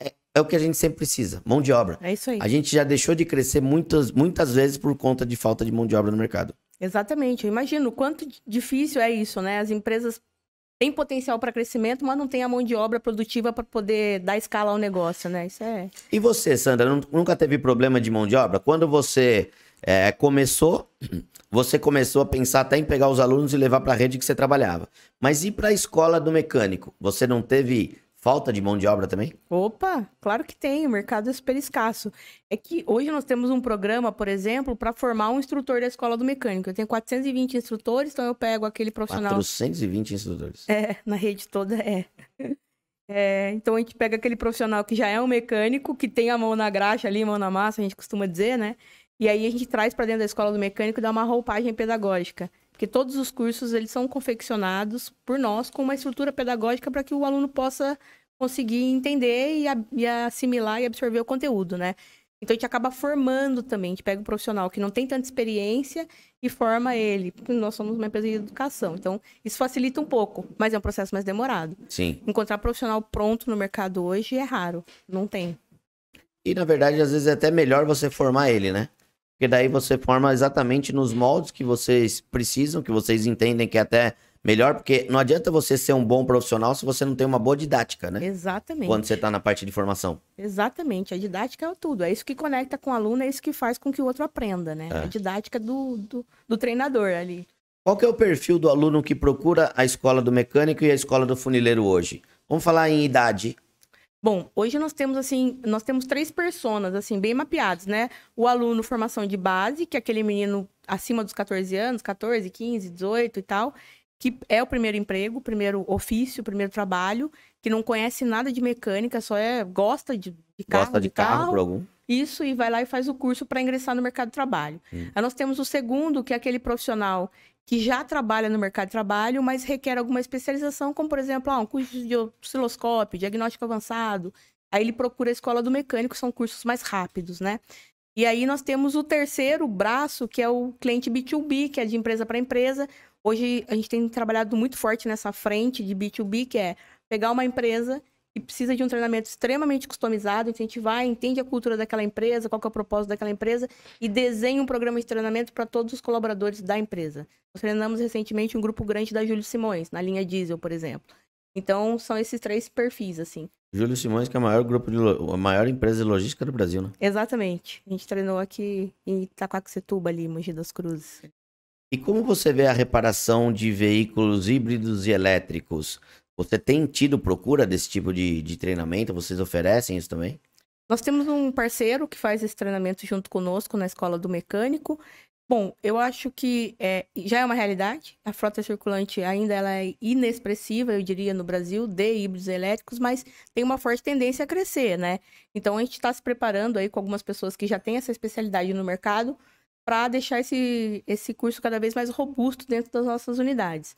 É, é, o que a gente sempre precisa, mão de obra. É isso aí. A gente já deixou de crescer muitas, muitas vezes por conta de falta de mão de obra no mercado. Exatamente. Eu imagino o quanto difícil é isso, né? As empresas tem potencial para crescimento, mas não tem a mão de obra produtiva para poder dar escala ao negócio, né? Isso é. E você, Sandra, nunca teve problema de mão de obra? Quando você é, começou, você começou a pensar até em pegar os alunos e levar para a rede que você trabalhava. Mas e para a escola do mecânico? Você não teve Falta de mão de obra também? Opa, claro que tem, o mercado é super escasso. É que hoje nós temos um programa, por exemplo, para formar um instrutor da escola do mecânico. Eu tenho 420 instrutores, então eu pego aquele profissional. 420 instrutores. É, na rede toda é. é. Então a gente pega aquele profissional que já é um mecânico, que tem a mão na graxa ali, mão na massa, a gente costuma dizer, né? E aí a gente traz para dentro da escola do mecânico e dá uma roupagem pedagógica. Porque todos os cursos eles são confeccionados por nós com uma estrutura pedagógica para que o aluno possa conseguir entender e, a, e, assimilar e absorver o conteúdo, né? Então a gente acaba formando também, a gente pega um profissional que não tem tanta experiência e forma ele. Nós somos uma empresa de educação, então isso facilita um pouco, mas é um processo mais demorado. Sim. Encontrar profissional pronto no mercado hoje é raro, não tem. E na verdade, às vezes é até melhor você formar ele, né? Porque daí você forma exatamente nos moldes que vocês precisam, que vocês entendem que é até melhor, porque não adianta você ser um bom profissional se você não tem uma boa didática, né? Exatamente. Quando você está na parte de formação. Exatamente. A didática é tudo. É isso que conecta com o aluno, é isso que faz com que o outro aprenda, né? É. A didática do, do, do treinador ali. Qual que é o perfil do aluno que procura a escola do mecânico e a escola do funileiro hoje? Vamos falar em idade. Bom, hoje nós temos assim, nós temos três personas assim bem mapeadas, né? O aluno formação de base, que é aquele menino acima dos 14 anos, 14, 15, 18 e tal, que é o primeiro emprego, o primeiro ofício, o primeiro trabalho, que não conhece nada de mecânica, só é gosta de, de carro, gosta de, de carro, carro por algum. Isso e vai lá e faz o curso para ingressar no mercado de trabalho. Hum. Aí nós temos o segundo, que é aquele profissional que já trabalha no mercado de trabalho, mas requer alguma especialização, como, por exemplo, ah, um curso de osciloscópio, diagnóstico avançado. Aí ele procura a escola do mecânico, são cursos mais rápidos, né? E aí nós temos o terceiro braço, que é o cliente B2B, que é de empresa para empresa. Hoje a gente tem trabalhado muito forte nessa frente de B2B, que é pegar uma empresa e precisa de um treinamento extremamente customizado. A gente vai, entende a cultura daquela empresa, qual é o propósito daquela empresa e desenha um programa de treinamento para todos os colaboradores da empresa. Nós treinamos recentemente um grupo grande da Júlio Simões, na linha Diesel, por exemplo. Então, são esses três perfis, assim. Júlio Simões, que é a maior grupo de a maior empresa de logística do Brasil, né? Exatamente. A gente treinou aqui em Itaquaquecetuba, ali, Mogi das Cruzes. E como você vê a reparação de veículos híbridos e elétricos? Você tem tido procura desse tipo de, de treinamento? Vocês oferecem isso também? Nós temos um parceiro que faz esse treinamento junto conosco na Escola do Mecânico. Bom, eu acho que é, já é uma realidade. A frota circulante ainda ela é inexpressiva, eu diria, no Brasil, de híbridos elétricos, mas tem uma forte tendência a crescer, né? Então a gente está se preparando aí com algumas pessoas que já têm essa especialidade no mercado para deixar esse, esse curso cada vez mais robusto dentro das nossas unidades.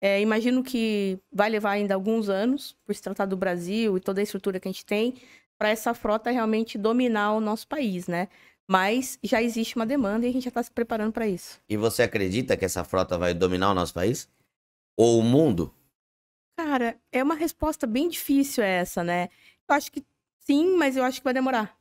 É, imagino que vai levar ainda alguns anos, por se tratar do Brasil e toda a estrutura que a gente tem, para essa frota realmente dominar o nosso país, né? Mas já existe uma demanda e a gente já está se preparando para isso. E você acredita que essa frota vai dominar o nosso país? Ou o mundo? Cara, é uma resposta bem difícil essa, né? Eu acho que sim, mas eu acho que vai demorar.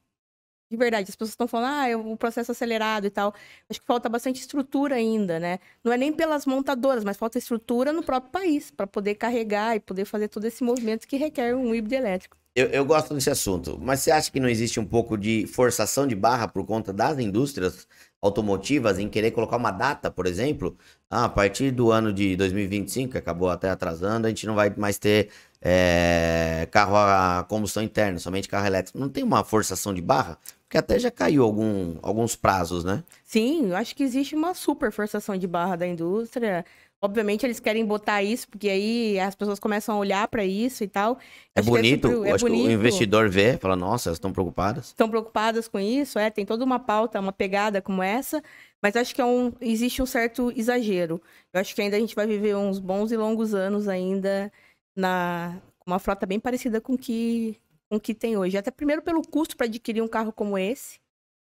De verdade, as pessoas estão falando, ah, é um processo acelerado e tal. Acho que falta bastante estrutura ainda, né? Não é nem pelas montadoras, mas falta estrutura no próprio país para poder carregar e poder fazer todo esse movimento que requer um híbrido elétrico. Eu, eu, gosto desse assunto, mas você acha que não existe um pouco de forçação de barra por conta das indústrias automotivas em querer colocar uma data, por exemplo? Ah, a partir do ano de 2025, que acabou até atrasando, a gente não vai mais ter é, carro a combustão interna, somente carro elétrico. Não tem uma forçação de barra? Porque até já caiu algum, alguns prazos, né? Sim, eu acho que existe uma super forçação de barra da indústria. Obviamente eles querem botar isso, porque aí as pessoas começam a olhar para isso e tal. É acho bonito, é super, é acho bonito. que o investidor vê, fala, nossa, elas estão preocupadas. Estão preocupadas com isso, é, tem toda uma pauta, uma pegada como essa, mas acho que é um, existe um certo exagero. Eu acho que ainda a gente vai viver uns bons e longos anos ainda na uma frota bem parecida com que com o que tem hoje. Até primeiro pelo custo para adquirir um carro como esse.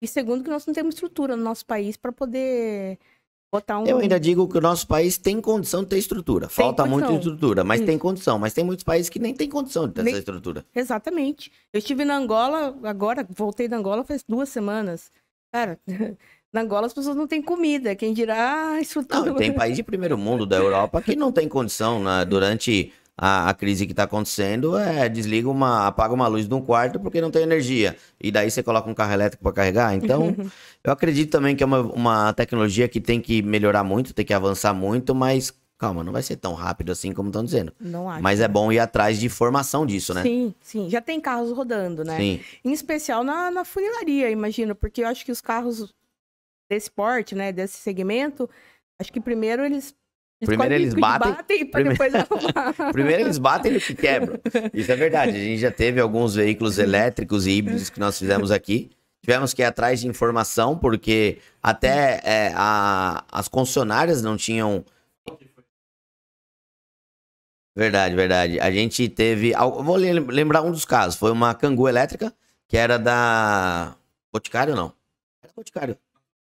E segundo que nós não temos estrutura no nosso país para poder botar um... Eu ainda digo que o nosso país tem condição de ter estrutura. Tem Falta condição. muita estrutura, mas Isso. tem condição. Mas tem muitos países que nem tem condição de ter nem... essa estrutura. Exatamente. Eu estive na Angola, agora voltei da Angola faz duas semanas. Cara, na Angola as pessoas não têm comida. Quem dirá a estrutura... Não, tem país de primeiro mundo da Europa que não tem condição né, durante a, a crise que está acontecendo é desliga uma, apaga uma luz num quarto porque não tem energia. E daí você coloca um carro elétrico para carregar. Então, eu acredito também que é uma, uma tecnologia que tem que melhorar muito, tem que avançar muito, mas calma, não vai ser tão rápido assim como estão dizendo. Não acho. Mas é bom ir atrás de formação disso, né? Sim, sim. Já tem carros rodando, né? Sim. Em especial na, na funilaria, imagino, porque eu acho que os carros desse porte, né, desse segmento, acho que primeiro eles Primeiro eles batem. batem primeiro... primeiro eles batem que quebram. Isso é verdade. A gente já teve alguns veículos elétricos e híbridos que nós fizemos aqui. tivemos que ir atrás de informação, porque até é, a- as concessionárias não tinham. Verdade, verdade. A gente teve. Vou lem- lembrar um dos casos. Foi uma cangu elétrica, que era da. Boticário não? Era Boticário.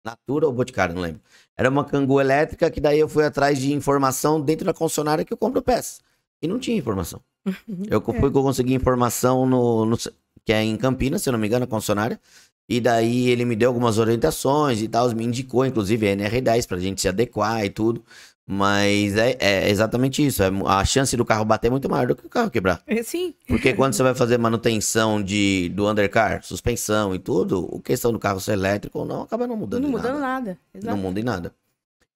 Natura ou Boticário, não lembro. Era uma cangu elétrica que daí eu fui atrás de informação dentro da concessionária que eu compro peças. E não tinha informação. Eu É. fui que eu consegui informação no, no- que é em Campinas, se eu não me engano, a concessionária. E daí ele me deu algumas orientações e tal, me indicou, inclusive, a NR10 pra gente se adequar e tudo. Mas é, é exatamente isso. é a chance do carro bater é muito maior do que o carro quebrar. É, Sim, Porque quando você vai fazer manutenção de, do undercar, suspensão e tudo, a questão do carro ser elétrico ou não, acaba não mudando não em mudando nada. nada. Não muda em nada.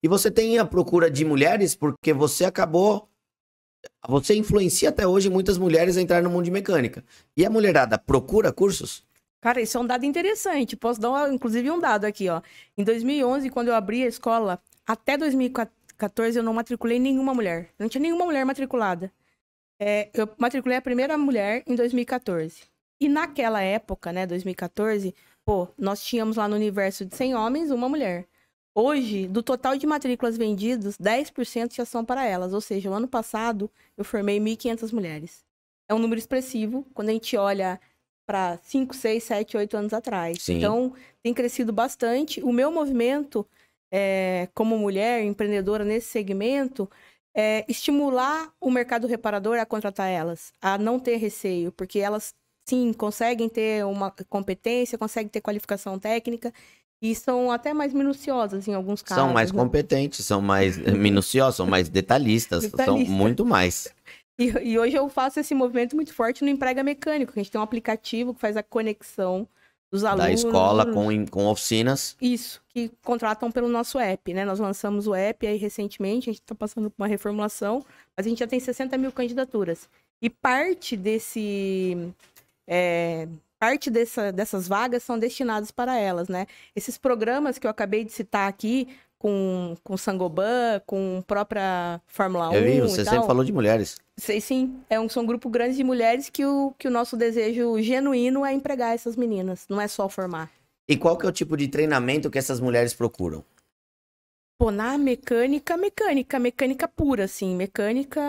E você tem a procura de mulheres porque você acabou. Você influencia até hoje muitas mulheres a entrar no mundo de mecânica. E a mulherada procura cursos? Cara, isso é um dado interessante. Posso dar, inclusive, um dado aqui, ó. Em 2011, quando eu abri a escola, até 2014 eu não matriculei nenhuma mulher. Não tinha nenhuma mulher matriculada. É, eu matriculei a primeira mulher em 2014. E naquela época, né, 2014, pô, nós tínhamos lá no universo de 100 homens, uma mulher. Hoje, do total de matrículas vendidas, 10% já são para elas. Ou seja, o ano passado eu formei 1.500 mulheres. É um número expressivo quando a gente olha para 5, 6, 7, 8 anos atrás. Sim. Então, tem crescido bastante. O meu movimento, é, como mulher empreendedora nesse segmento, é estimular o mercado reparador a contratar elas, a não ter receio, porque elas, sim, conseguem ter uma competência, conseguem ter qualificação técnica e são até mais minuciosas em alguns casos. são mais né? competentes, são mais minuciosas, são mais detalhistas, são Detalhista. muito mais. E, e hoje eu faço esse movimento muito forte no Emprega Mecânico, que a gente tem um aplicativo que faz a conexão dos alunos. Da escola com, com oficinas. Isso, que contratam pelo nosso app, né? Nós lançamos o app aí recentemente, a gente está passando por uma reformulação, mas a gente já tem 60 mil candidaturas. E parte desse. é, parte dessa- dessas vagas são destinadas para elas, né? Esses programas que eu acabei de citar aqui, com, com Sangoban, com própria Fórmula 1 Eu vi, você sempre falou de mulheres. Sei sim, é um, são um grupo grande de mulheres que o, que o nosso desejo genuíno é empregar essas meninas, não é só formar. E qual que é o tipo de treinamento que essas mulheres procuram? Pô, na mecânica, mecânica, mecânica pura, assim, mecânica,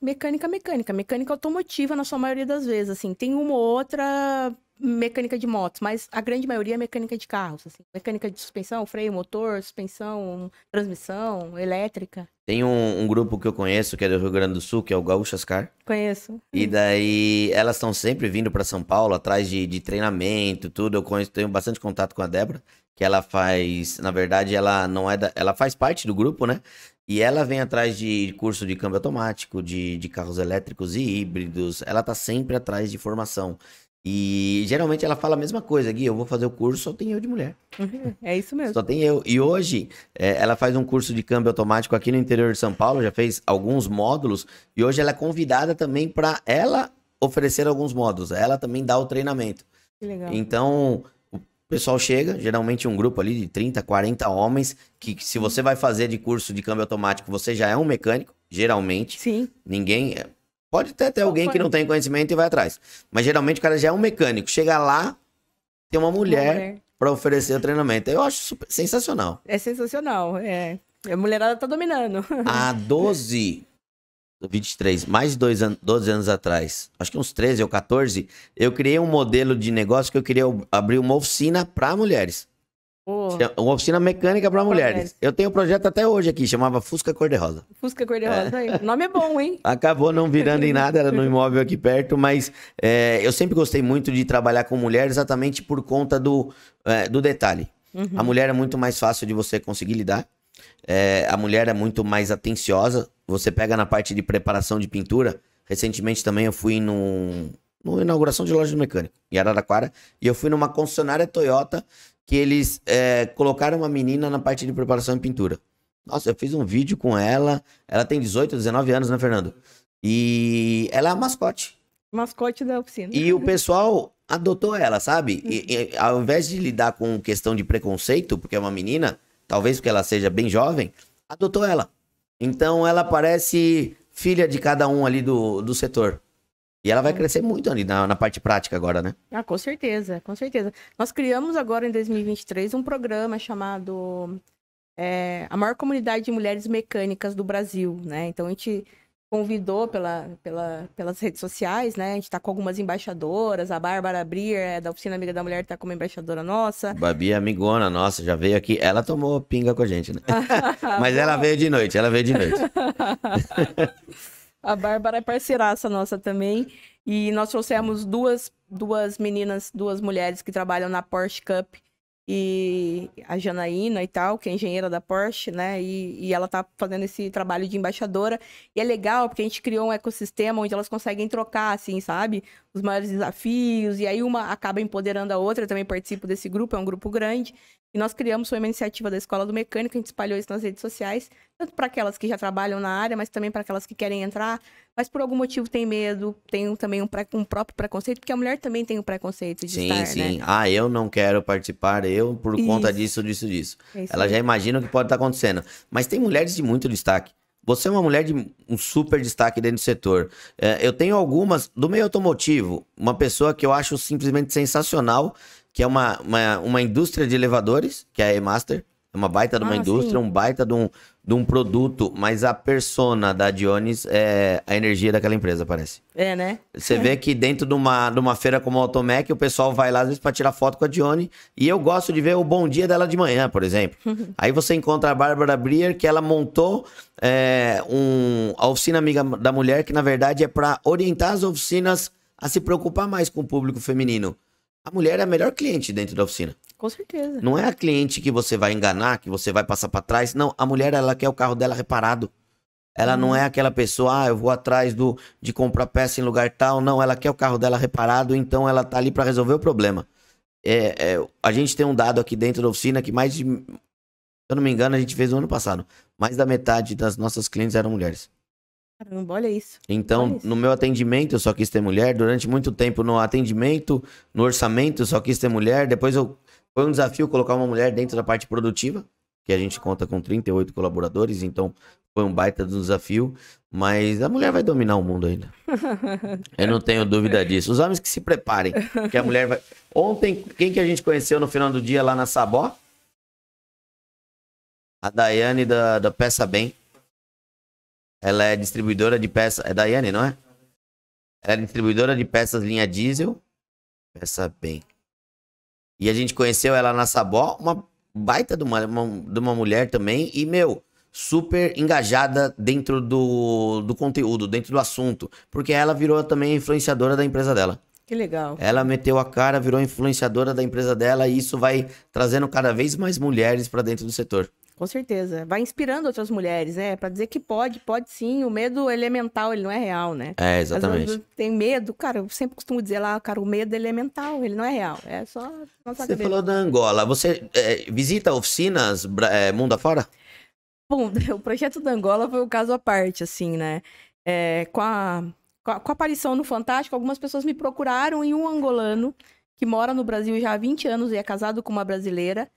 mecânica, mecânica, mecânica automotiva na sua maioria das vezes, assim, tem uma ou outra mecânica de motos, mas a grande maioria é mecânica de carros, assim, mecânica de suspensão, freio, motor, suspensão, transmissão, elétrica, Tem um, um grupo que eu conheço, que é do Rio Grande do Sul, que é o Gaúchas Car. conheço. E daí elas estão sempre vindo para São Paulo atrás de, de treinamento, tudo. Eu conheço, tenho bastante contato com a Débora, que ela faz, na verdade, ela não é da, ela faz parte do grupo, né? E ela vem atrás de curso de câmbio automático, de, de carros elétricos e híbridos. Ela tá sempre atrás de formação. E geralmente ela fala a mesma coisa, Gui, eu vou fazer o curso, só tem eu de mulher. É isso mesmo. Só tem eu. E hoje, é, ela faz um curso de câmbio automático aqui no interior de São Paulo, já fez alguns módulos, e hoje ela é convidada também para ela oferecer alguns módulos. Ela também dá o treinamento. Que legal. Então, o pessoal chega, geralmente um grupo ali de 30, 40 homens, que que se você vai fazer de curso de câmbio automático, você já é um mecânico, geralmente. Sim, Ninguém. Pode até ter Não, alguém que não tem conhecimento e vai atrás. Mas geralmente o cara já é um mecânico. Chega lá, tem uma uma mulher mulher. para oferecer o treinamento. Eu acho super- sensacional. É sensacional, é. A mulherada tá dominando. Há 12, 23, mais de dois an 12 anos atrás, acho que uns 13 ou 14, eu criei um modelo de negócio que eu queria abrir uma oficina para mulheres. Pô, Uma oficina mecânica para mulheres. mulheres. Eu tenho um projeto até hoje aqui, chamava Fusca Cor-de-Rosa. Fusca cor-de-rosa aí. O nome é bom, hein? Acabou não virando em nada, era no imóvel aqui perto, mas é, eu sempre gostei muito de trabalhar com mulher exatamente por conta do, é, do detalhe. Uhum. A mulher é muito mais fácil de você conseguir lidar. É, a mulher é muito mais atenciosa. Você pega na parte de preparação de pintura. Recentemente também eu fui num, numa inauguração de loja de mecânico em Araraquara. E eu fui numa concessionária Toyota que eles é, colocaram uma menina na parte de preparação de pintura. Nossa, eu fiz um vídeo com ela. Ela tem 18, 19 anos, né, Fernando? E ela é a mascote. Mascote da oficina. E o pessoal adotou ela, sabe? E, e, ao invés de lidar com questão de preconceito, porque é uma menina, talvez porque ela seja bem jovem, adotou ela. Então ela parece filha de cada um ali do, do setor. E ela vai crescer muito ali na, na parte prática agora, né? Ah, com certeza, com certeza. Nós criamos agora em 2023 um programa chamado é, A Maior Comunidade de Mulheres Mecânicas do Brasil, né? Então a gente convidou pela, pela, pelas redes sociais, né? A gente está com algumas embaixadoras, a Bárbara Brier, é da Oficina Amiga da Mulher, está como embaixadora nossa. Babi é amigona nossa, já veio aqui. Ela tomou pinga com a gente, né? Mas ela veio de noite, ela veio de noite. a Bárbara é parceiraça nossa também. E nós trouxemos duas, duas meninas, duas mulheres que trabalham na Porsche Cup e a Janaína e tal, que é engenheira da Porsche, né? E, e ela tá fazendo esse trabalho de embaixadora. E é legal porque a gente criou um ecossistema onde elas conseguem trocar, assim, sabe? Os maiores desafios. E aí uma acaba empoderando a outra. Eu também participo desse grupo, é um grupo grande. E nós criamos, foi uma iniciativa da Escola do Mecânico, a gente espalhou isso nas redes sociais, tanto para aquelas que já trabalham na área, mas também para aquelas que querem entrar, mas por algum motivo tem medo, tem também um, pré, um próprio preconceito, porque a mulher também tem um preconceito de sim, estar, Sim, né? Ah, eu não quero participar, eu por isso. conta disso, disso, disso. É Ela já imagina o que pode estar acontecendo. Mas tem mulheres de muito destaque. Você é uma mulher de um super destaque dentro do setor. É, eu tenho algumas, do meio automotivo, uma pessoa que eu acho simplesmente sensacional, que é uma, uma, uma indústria de elevadores, que é a E-Master. É uma baita de uma ah, indústria, sim. um baita de um, de um produto, mas a persona da Dionis é a energia daquela empresa, parece. É, né? Você é. vê que dentro de uma, de uma feira como a Automec, o pessoal vai lá às vezes pra tirar foto com a Dione, e eu gosto de ver o bom dia dela de manhã, por exemplo. Aí você encontra a Bárbara Brier, que ela montou é, um, a oficina Amiga da Mulher, que na verdade é para orientar as oficinas a se preocupar mais com o público feminino. A mulher é a melhor cliente dentro da oficina. Com certeza. Não é a cliente que você vai enganar, que você vai passar para trás. Não, a mulher ela quer o carro dela reparado. Ela não é aquela pessoa, ah, eu vou atrás do de comprar peça em lugar tal. Não, ela quer o carro dela reparado, então ela tá ali para resolver o problema. É, é, a gente tem um dado aqui dentro da oficina que mais de, se eu não me engano, a gente fez no ano passado. Mais da metade das nossas clientes eram mulheres. Caramba, olha isso. Então, olha isso. no meu atendimento, eu só quis ter mulher. Durante muito tempo, no atendimento, no orçamento, eu só quis ter mulher. Depois, eu... foi um desafio colocar uma mulher dentro da parte produtiva, que a gente conta com 38 colaboradores. Então, foi um baita do desafio. Mas a mulher vai dominar o mundo ainda. eu não tenho dúvida disso. Os homens que se preparem, que a mulher vai. Ontem, quem que a gente conheceu no final do dia lá na Sabó? A Daiane da, da Peça Bem. Ela é distribuidora de peças. É Daiane, não é? Ela é distribuidora de peças linha diesel. Peça bem. E a gente conheceu ela na Sabó, uma baita de uma, uma, de uma mulher também. E, meu, super engajada dentro do, do conteúdo, dentro do assunto. Porque ela virou também influenciadora da empresa dela. Que legal. Ela meteu a cara, virou influenciadora da empresa dela e isso vai trazendo cada vez mais mulheres para dentro do setor. Com certeza. Vai inspirando outras mulheres, né? Para dizer que pode, pode sim. O medo elemental, ele não é real, né? É, exatamente. tem medo, cara, eu sempre costumo dizer lá, cara, o medo é elemental, ele não é real. É só nossa Você falou da Angola. Você é, visita oficinas é, mundo afora? Bom, o projeto da Angola foi um caso à parte, assim, né? É, com, a, com, a, com a aparição no Fantástico, algumas pessoas me procuraram e um angolano que mora no Brasil já há 20 anos e é casado com uma brasileira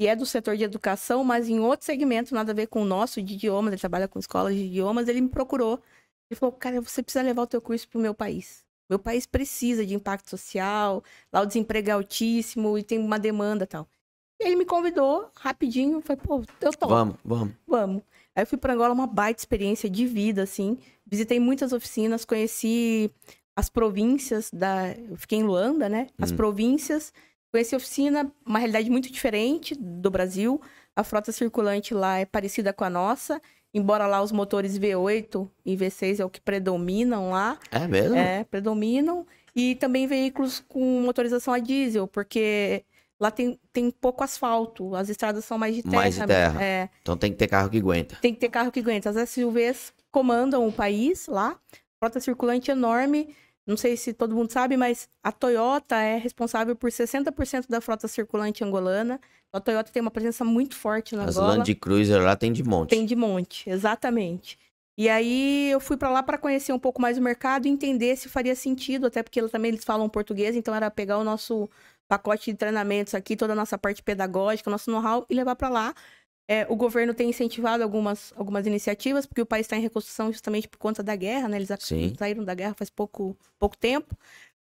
que é do setor de educação, mas em outro segmento, nada a ver com o nosso, de idiomas, ele trabalha com escolas de idiomas, ele me procurou. Ele falou, cara, você precisa levar o teu curso pro meu país. Meu país precisa de impacto social, lá o desemprego é altíssimo e tem uma demanda tal. E ele me convidou rapidinho, foi, pô, eu tô. Vamos, vamos. Vamos. Aí eu fui para Angola, uma baita experiência de vida, assim. Visitei muitas oficinas, conheci as províncias da. Eu fiquei em Luanda, né? As hum. províncias Conheci a oficina, uma realidade muito diferente do Brasil. A frota circulante lá é parecida com a nossa, embora lá os motores V8 e V6 é o que predominam lá. É mesmo? É, predominam. E também veículos com motorização a diesel, porque lá tem, tem pouco asfalto, as estradas são mais de terra. Mais de terra. É. Então tem que ter carro que aguenta. Tem que ter carro que aguenta. As SUVs comandam o país lá, frota circulante enorme. Não sei se todo mundo sabe, mas a Toyota é responsável por 60% da frota circulante angolana. A Toyota tem uma presença muito forte na As Angola. As Land Cruiser lá tem de monte. Tem de monte, exatamente. E aí eu fui para lá para conhecer um pouco mais o mercado e entender se faria sentido, até porque também eles falam português, então era pegar o nosso pacote de treinamentos aqui, toda a nossa parte pedagógica, nosso know-how e levar para lá É, o governo tem incentivado algumas, algumas iniciativas, porque o país está em reconstrução justamente por conta da guerra, né? Eles Sim. saíram da guerra faz pouco, pouco tempo,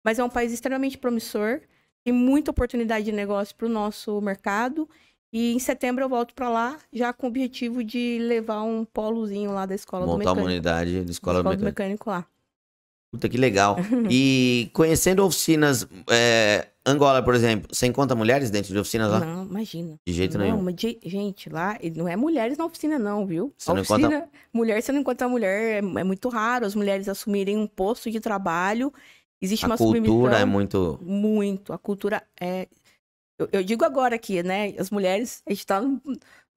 mas é um país extremamente promissor, tem muita oportunidade de negócio para o nosso mercado. E em setembro eu volto para lá, já com o objetivo de levar um polozinho lá da escola do Montar uma mecânico. unidade de da escola, do do mecânico. mecânico lá. Puta que legal. E conhecendo oficinas, é, Angola, por exemplo, você encontra mulheres dentro de oficinas lá? Não, imagina. De jeito não, nenhum. mas gente, lá não é mulheres na oficina, não, viu? Você A não encontra- oficina, mulher, você não encontra mulher, é, é muito raro as mulheres assumirem um posto de trabalho. Existe A uma cultura é muito. muito. A cultura é. Eu, eu digo agora aqui, né? As mulheres, a gente tá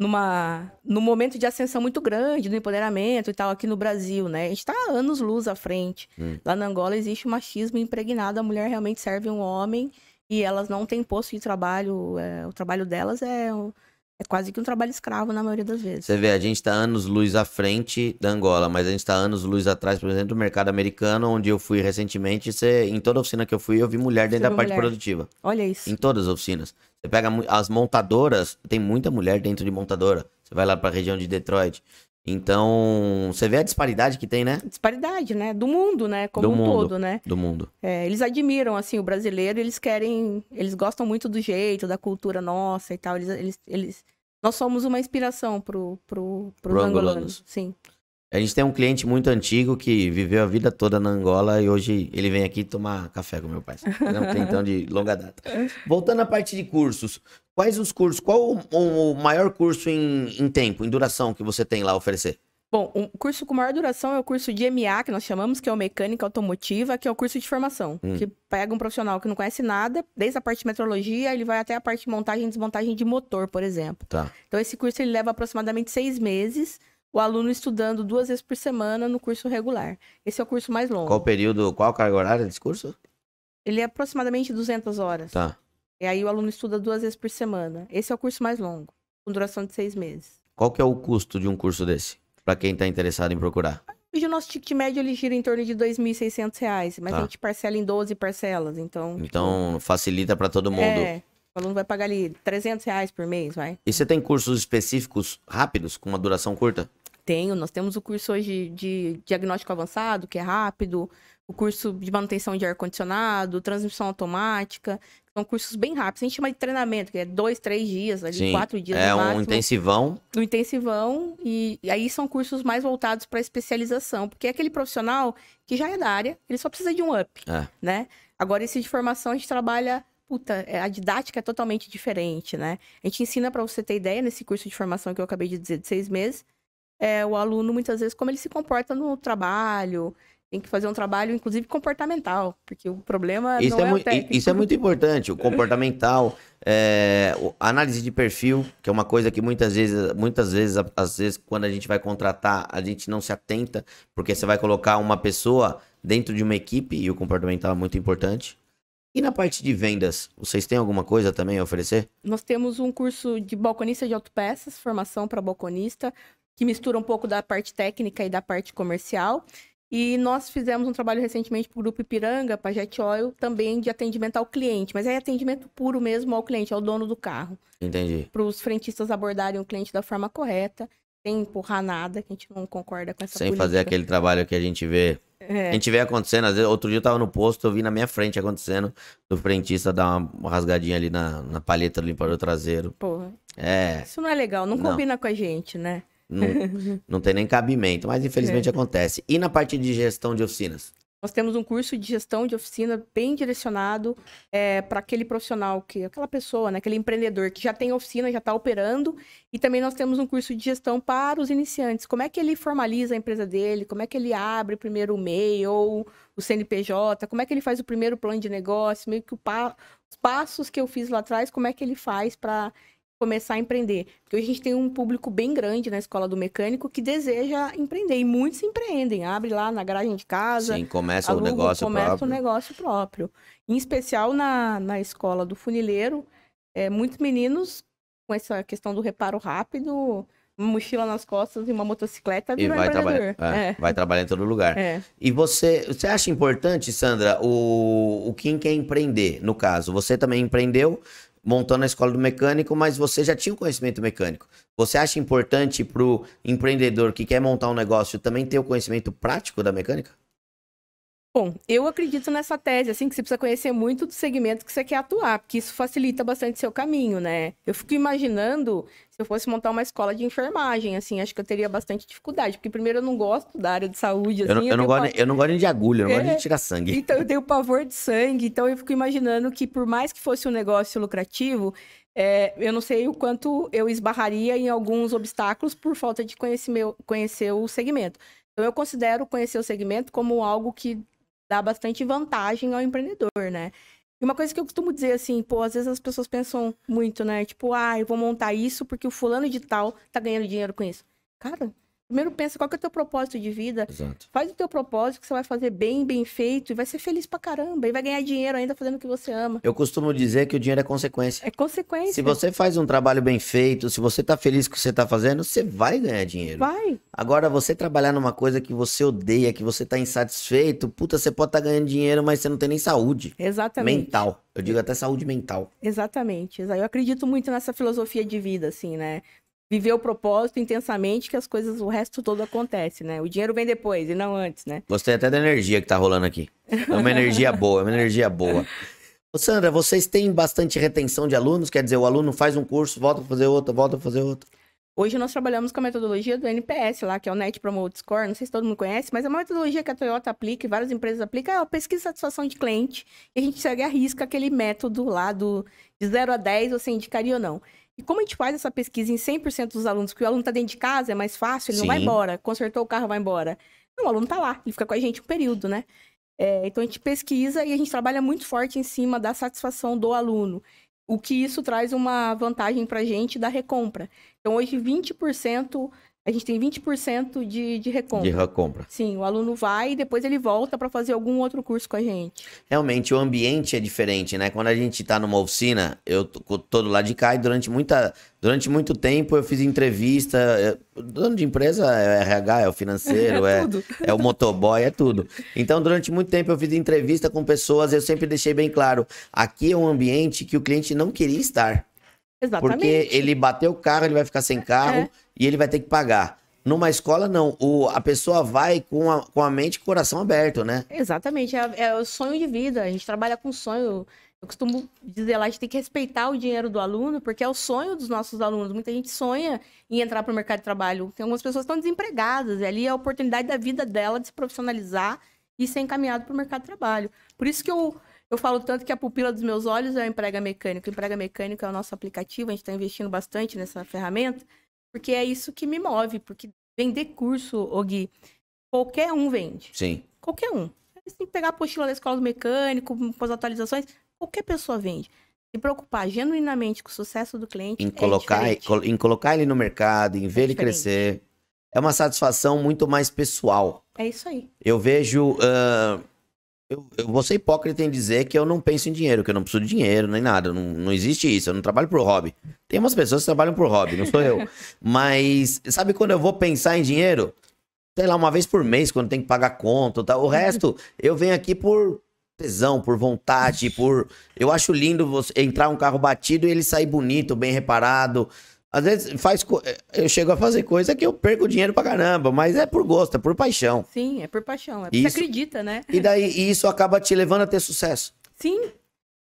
numa, num momento de ascensão muito grande, do empoderamento e tal, aqui no Brasil, né? A gente tá anos luz à frente. Hum. Lá na Angola existe um machismo impregnado, a mulher realmente serve um homem e elas não têm posto de trabalho. é, o trabalho delas é, é quase que um trabalho escravo na maioria das vezes. Você vê, a gente tá anos luz à frente da Angola, mas a gente tá anos luz atrás, por exemplo, do mercado americano, onde eu fui recentemente. Você, em toda oficina que eu fui, eu vi mulher dentro Você da parte mulher? produtiva. Olha isso. Em todas as oficinas. Você pega as montadoras, tem muita mulher dentro de montadora. Você vai lá pra região de Detroit. Então, você vê a disparidade que tem, né? Disparidade, né? Do mundo, né? Como Do um mundo. todo, né? Do mundo. É, eles admiram, assim, o brasileiro, eles querem, eles gostam muito do jeito, da cultura nossa e tal. Eles, eles, eles- nós somos uma inspiração pro, pro, pros Pro angolanos. Sim. A gente tem um cliente muito antigo que viveu a vida toda na Angola e hoje ele vem aqui tomar café com meu pai. É um clientão de longa data. Voltando à parte de cursos, quais os cursos, qual o, o maior curso em, em tempo, em duração que você tem lá a oferecer? Bom, um curso com maior duração é o curso de MA, que nós chamamos, que é o Mecânica Automotiva, que é o curso de formação. Hum. Que pega um profissional que não conhece nada, desde a parte de metrologia, ele vai até a parte de montagem e desmontagem de motor, por exemplo. Tá. Então, esse curso ele leva aproximadamente seis meses, o aluno estudando duas vezes por semana no curso regular. Esse é o curso mais longo. Qual o período, qual a carga horária desse curso? Ele é aproximadamente 200 horas. Tá. E aí o aluno estuda duas vezes por semana. Esse é o curso mais longo, com duração de seis meses. Qual que é o custo de um curso desse? Pra quem tá interessado em procurar. Hoje o nosso ticket médio ele gira em torno de 2.600 reais, mas Tá. a gente parcela em 12 parcelas, então... Então, facilita pra todo mundo. É, o aluno vai pagar ali 300 reais por mês, vai. E você tem cursos específicos rápidos, com uma duração curta? Tenho, nós temos o curso hoje de diagnóstico avançado, que é rápido, o curso de manutenção de ar-condicionado, transmissão automática, são cursos bem rápidos. A gente chama de treinamento, que é dois, três dias, ali, quatro dias é um intensivão. no intensivão e, e aí são cursos mais voltados para especialização, porque é aquele profissional que já é da área, ele só precisa de um up, É. né? Agora esse de formação a gente trabalha, puta, é, a didática é totalmente diferente, né? A gente ensina para você ter ideia nesse curso de formação que eu acabei de dizer de seis meses, é o aluno muitas vezes como ele se comporta no trabalho, tem que fazer um trabalho inclusive comportamental, porque o problema Isso não é, é, técnico. isso é muito importante, o comportamental, é, a análise de perfil, que é uma coisa que muitas vezes, muitas vezes, às vezes, quando a gente vai contratar, a gente não se atenta, porque você vai colocar uma pessoa dentro de uma equipe e o comportamental é muito importante. E na parte de vendas, vocês têm alguma coisa também a oferecer? Nós temos um curso de balconista de autopeças, formação para balconista, que mistura um pouco da parte técnica e da parte comercial. E nós fizemos um trabalho recentemente para o Grupo Ipiranga, para Jet Oil, também de atendimento ao cliente. Mas é atendimento puro mesmo ao cliente, ao dono do carro. Entendi. Para os frentistas abordarem o cliente da forma correta, sem empurrar nada, que a gente não concorda com essa Sem política. fazer aquele trabalho que a gente vê. É. A gente vê acontecendo, às vezes, outro dia eu tava no posto, eu vi na minha frente acontecendo, do frentista dar uma rasgadinha ali na, na palheta do limpador traseiro. Porra, É, isso não é legal, não, Não. combina com a gente, né? Não, não tem nem cabimento, mas infelizmente acontece. E na parte de gestão de oficinas? Nós temos um curso de gestão de oficina bem direcionado para aquele profissional, que aquela pessoa, né, aquele empreendedor que já tem oficina, já está operando. E também nós temos um curso de gestão para os iniciantes. Como é que ele formaliza a empresa dele? Como é que ele abre primeiro o MEI ou o CNPJ? Como é que ele faz o primeiro plano de negócio? Meio que pa- os passos que eu fiz lá atrás, como é que ele faz para começar a empreender. Porque hoje a gente tem um público bem grande na escola do mecânico que deseja empreender. E muitos empreendem. Abre lá na garagem de casa, Sim, começa o aluga, negócio começa próprio. o negócio próprio. Em especial na, na escola do funileiro, é, muitos meninos com essa questão do reparo rápido, uma mochila nas costas e uma motocicleta, E vai trabalhar, empreendedor. é, vai trabalhar em todo lugar. É, é. E você, você acha importante, Sandra, o, o quem quer empreender, no caso? Você também empreendeu, montando a escola do mecânico, mas você já tinha o conhecimento mecânico. Você acha importante para o empreendedor que quer montar um negócio também ter o conhecimento prático da mecânica? Bom, eu acredito nessa tese, assim, que você precisa conhecer muito do segmento que você quer atuar, porque isso facilita bastante seu caminho, né? Eu fico imaginando se eu fosse montar uma escola de enfermagem, assim, acho que eu teria bastante dificuldade, porque primeiro eu não gosto da área de saúde, assim. Eu não, eu não, gosto, pa... eu não gosto de agulha, eu não é, gosto de tirar sangue. Então eu tenho pavor de sangue, então eu fico imaginando que por mais que fosse um negócio lucrativo, é, eu não sei o quanto eu esbarraria em alguns obstáculos por falta de conhecer, conhecer o segmento. Então eu considero conhecer o segmento como algo que dá bastante vantagem ao empreendedor, né? E uma coisa que eu costumo dizer assim, pô, às vezes as pessoas pensam muito, né? Tipo, ah, eu vou montar isso porque o fulano de tal tá ganhando dinheiro com isso. Cara, Primeiro pensa qual é o teu propósito de vida. Exato. Faz o teu propósito que você vai fazer bem, bem feito e vai ser feliz pra caramba. E vai ganhar dinheiro ainda fazendo o que você ama. Eu costumo dizer que o dinheiro é consequência. É consequência. Se você faz um trabalho bem feito, se você tá feliz com o que você tá fazendo, você vai ganhar dinheiro. Vai. Agora, você trabalhar numa coisa que você odeia, que você tá insatisfeito, puta, você pode estar tá ganhando dinheiro, mas você não tem nem saúde. Exatamente. Mental. Eu digo até saúde mental. Exatamente. Eu acredito muito nessa filosofia de vida, assim, né? Viver o propósito intensamente que as coisas, o resto todo acontece, né? O dinheiro vem depois e não antes, né? Gostei até da energia que tá rolando aqui. É uma energia boa, é uma energia boa. Ô Sandra, vocês têm bastante retenção de alunos? Quer dizer, o aluno faz um curso, volta a fazer outro, volta a fazer outro? Hoje nós trabalhamos com a metodologia do NPS lá, que é o Net Promote Score, não sei se todo mundo conhece, mas é uma metodologia que a Toyota aplica e várias empresas aplicam, é a pesquisa de satisfação de cliente, e a gente segue a risca aquele método lá do de 0 a 10, você indicaria ou não. E como a gente faz essa pesquisa em 100% dos alunos, porque o aluno está dentro de casa, é mais fácil, ele Sim. não vai embora, consertou o carro, vai embora. Não, o aluno está lá, ele fica com a gente um período, né? É, então a gente pesquisa e a gente trabalha muito forte em cima da satisfação do aluno. O que isso traz uma vantagem para a gente da recompra. Então hoje 20% a gente tem 20% de, de recompra. De recompra. Sim, o aluno vai e depois ele volta para fazer algum outro curso com a gente. Realmente, o ambiente é diferente, né? Quando a gente está numa oficina, eu tô todo lado de cá e durante, muita, durante muito tempo eu fiz entrevista. Eu, dono de empresa é o RH, é o financeiro, é, é, é o motoboy, é tudo. Então, durante muito tempo eu fiz entrevista com pessoas, eu sempre deixei bem claro: aqui é um ambiente que o cliente não queria estar. Exatamente. Porque ele bateu o carro, ele vai ficar sem carro é. e ele vai ter que pagar. Numa escola, não. O, a pessoa vai com a, com a mente e o coração aberto, né? Exatamente. É, é o sonho de vida. A gente trabalha com sonho. Eu costumo dizer lá, a gente tem que respeitar o dinheiro do aluno, porque é o sonho dos nossos alunos. Muita gente sonha em entrar para o mercado de trabalho. Tem algumas pessoas que estão desempregadas, e ali é a oportunidade da vida dela de se profissionalizar e ser encaminhado para o mercado de trabalho. Por isso que eu, eu falo tanto que a pupila dos meus olhos é o emprega mecânico. O emprega mecânico é o nosso aplicativo, a gente está investindo bastante nessa ferramenta, porque é isso que me move. Porque vender curso, Ogui, qualquer um vende. Sim. Qualquer um. Você tem que pegar a apostila da escola do mecânico, com as atualizações, qualquer pessoa vende. Se preocupar genuinamente com o sucesso do cliente. Em é colocar, em colocar ele no mercado, em ver é ele crescer. É uma satisfação muito mais pessoal. É isso aí. Eu vejo. Uh eu, eu vou ser hipócrita em dizer que eu não penso em dinheiro, que eu não preciso de dinheiro, nem nada. Não, não existe isso. Eu não trabalho por hobby. Tem umas pessoas que trabalham por hobby, não sou eu. Mas, sabe quando eu vou pensar em dinheiro? Sei lá, uma vez por mês, quando tem que pagar conta tá? O resto, eu venho aqui por tesão, por vontade, por. Eu acho lindo você entrar um carro batido e ele sair bonito, bem reparado. Às vezes faz eu chego a fazer coisa que eu perco dinheiro pra caramba, mas é por gosto, é por paixão. Sim, é por paixão. É porque isso... você acredita, né? E daí e isso acaba te levando a ter sucesso. Sim,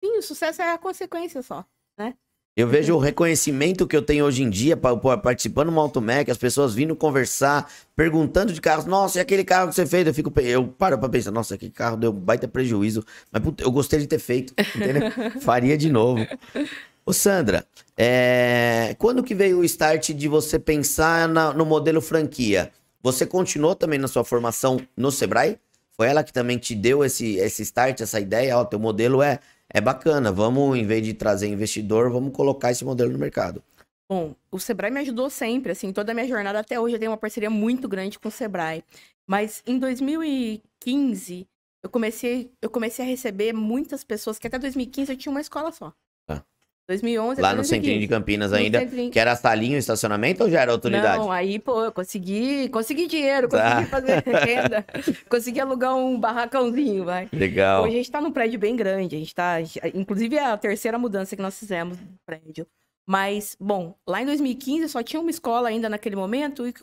sim, o sucesso é a consequência só, né? Eu vejo o reconhecimento que eu tenho hoje em dia participando do Automec, as pessoas vindo conversar, perguntando de carros. Nossa, e aquele carro que você fez? Eu fico, eu paro pra pensar, nossa, aquele carro deu baita prejuízo, mas puta, eu gostei de ter feito, entendeu? Faria de novo. Ô Sandra, é... quando que veio o start de você pensar na, no modelo franquia? Você continuou também na sua formação no Sebrae? Foi ela que também te deu esse, esse start, essa ideia? Ó, teu modelo é, é bacana, vamos, em vez de trazer investidor, vamos colocar esse modelo no mercado. Bom, o Sebrae me ajudou sempre, assim, toda a minha jornada até hoje eu tenho uma parceria muito grande com o Sebrae. Mas em 2015, eu comecei, eu comecei a receber muitas pessoas, que até 2015 eu tinha uma escola só. 2011 Lá no centrinho de Campinas ainda, centrinho. que era salinho, estacionamento ou já era outra unidade? Não, aí, pô, eu consegui, consegui dinheiro, Tá. consegui fazer renda, consegui alugar um barracãozinho, vai. Legal. Hoje a gente tá num prédio bem grande, a gente tá, inclusive é a terceira mudança que nós fizemos no prédio. Mas, bom, lá em 2015 só tinha uma escola ainda naquele momento e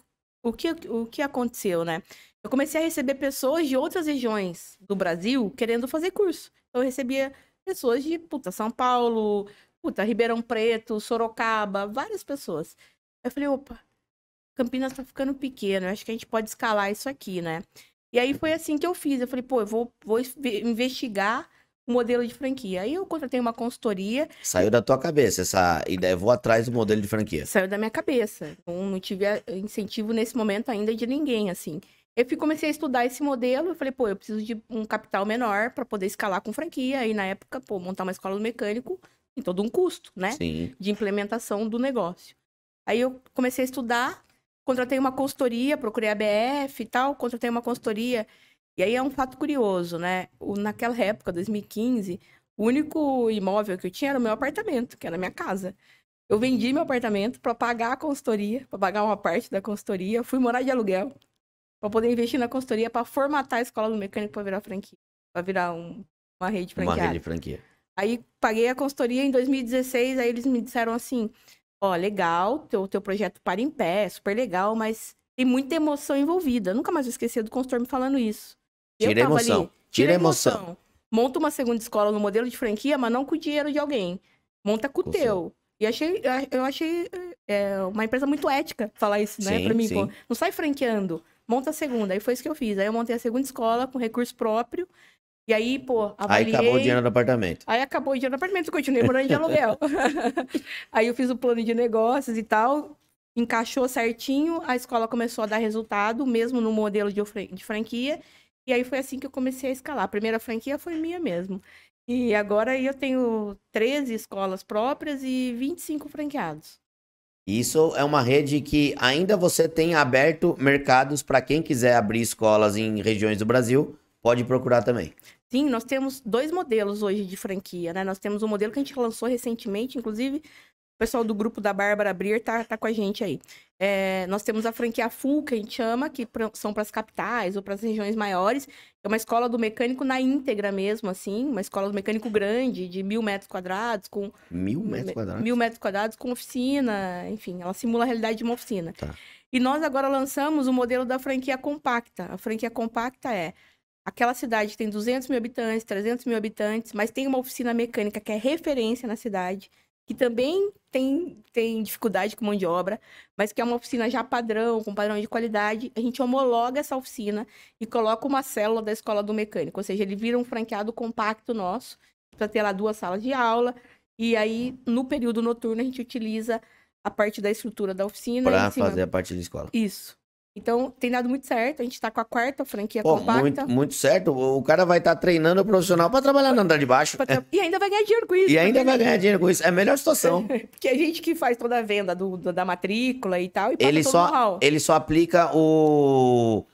o que, o que aconteceu, né? Eu comecei a receber pessoas de outras regiões do Brasil querendo fazer curso. Então, eu recebia pessoas de, puta, São Paulo, puta, Ribeirão Preto, Sorocaba, várias pessoas. Eu falei, opa, Campinas tá ficando pequeno, acho que a gente pode escalar isso aqui, né? E aí foi assim que eu fiz. Eu falei, pô, eu vou, vou inve- investigar o modelo de franquia. Aí eu contratei uma consultoria, Saiu da tua cabeça essa ideia, vou atrás do modelo de franquia. saiu da minha cabeça. Não, não tive incentivo nesse momento ainda de ninguém, assim. Eu fui, comecei a estudar esse modelo, eu falei, pô, eu preciso de um capital menor para poder escalar com franquia. Aí, na época, pô, montar uma escola do mecânico tem todo um custo, né? Sim. de implementação do negócio. Aí eu comecei a estudar, contratei uma consultoria, procurei a BF e tal, contratei uma consultoria. E aí é um fato curioso, né? Naquela época, 2015, o único imóvel que eu tinha era o meu apartamento, que era a minha casa. Eu vendi meu apartamento para pagar a consultoria, para pagar uma parte da consultoria, fui morar de aluguel para poder investir na consultoria para formatar a escola do mecânico para virar franquia, para virar um- uma rede Uma franqueada. rede de franquia. Aí paguei a consultoria em 2016, aí eles me disseram assim: ó, legal, teu, teu projeto para em pé, super legal, mas tem muita emoção envolvida. Nunca mais vou esquecer do consultor me falando isso. Eu Tira emoção. ali, Tira a emoção. Monta uma segunda escola no modelo de franquia, mas não com o dinheiro de alguém. Monta com o teu. E achei, eu achei é, uma empresa muito ética falar isso, né? Sim, Pra mim, sim. não sai franqueando, monta a segunda. Aí foi isso que eu fiz. Aí eu montei a segunda escola com recurso próprio. E aí, pô, Aí avaliei... acabou o dinheiro do apartamento. Aí acabou o dinheiro do apartamento, eu continuei morando de aluguel. aí eu fiz o plano de negócios e tal, encaixou certinho, a escola começou a dar resultado, mesmo no modelo de, de franquia. E aí foi assim que eu comecei a escalar. A primeira franquia foi minha mesmo. E agora aí eu tenho 13 escolas próprias e 25 franqueados. Isso é uma rede que ainda você tem aberto mercados para quem quiser abrir escolas em regiões do Brasil, pode procurar também. Sim, nós temos dois modelos hoje de franquia, né? Nós temos um modelo que a gente lançou recentemente, inclusive o pessoal do grupo da Bárbara Brir tá, tá com a gente aí. É, nós temos a franquia Full, que a gente chama, que pra- são para as capitais ou para as regiões maiores. É uma escola do mecânico na íntegra mesmo, assim, uma escola do mecânico grande, de mil metros quadrados, com Mil metros me- quadrados? Mil metros quadrados com oficina, enfim, ela simula a realidade de uma oficina. Tá. E nós agora lançamos o modelo da franquia compacta. A franquia compacta é aquela cidade tem 200 mil habitantes, 300 mil habitantes, mas tem uma oficina mecânica que é referência na cidade, que também tem, tem dificuldade com mão de obra, mas que é uma oficina já padrão, com padrão de qualidade. A gente homologa essa oficina e coloca uma célula da escola do mecânico, ou seja, ele vira um franqueado compacto nosso, para ter lá duas salas de aula, e aí, no período noturno, a gente utiliza a parte da estrutura da oficina. Para fazer a parte de escola. Isso. Então, tem dado muito certo. A gente tá com a quarta franquia Pô, compacta. muito, muito certo. O cara vai estar treinando o profissional para trabalhar no andar de baixo. tra- E ainda vai ganhar dinheiro com isso. E ainda vai ganhar dinheiro com isso. É a melhor situação. Porque a gente que faz toda a venda do, da matrícula e tal, e Ele o só, ele só aplica o.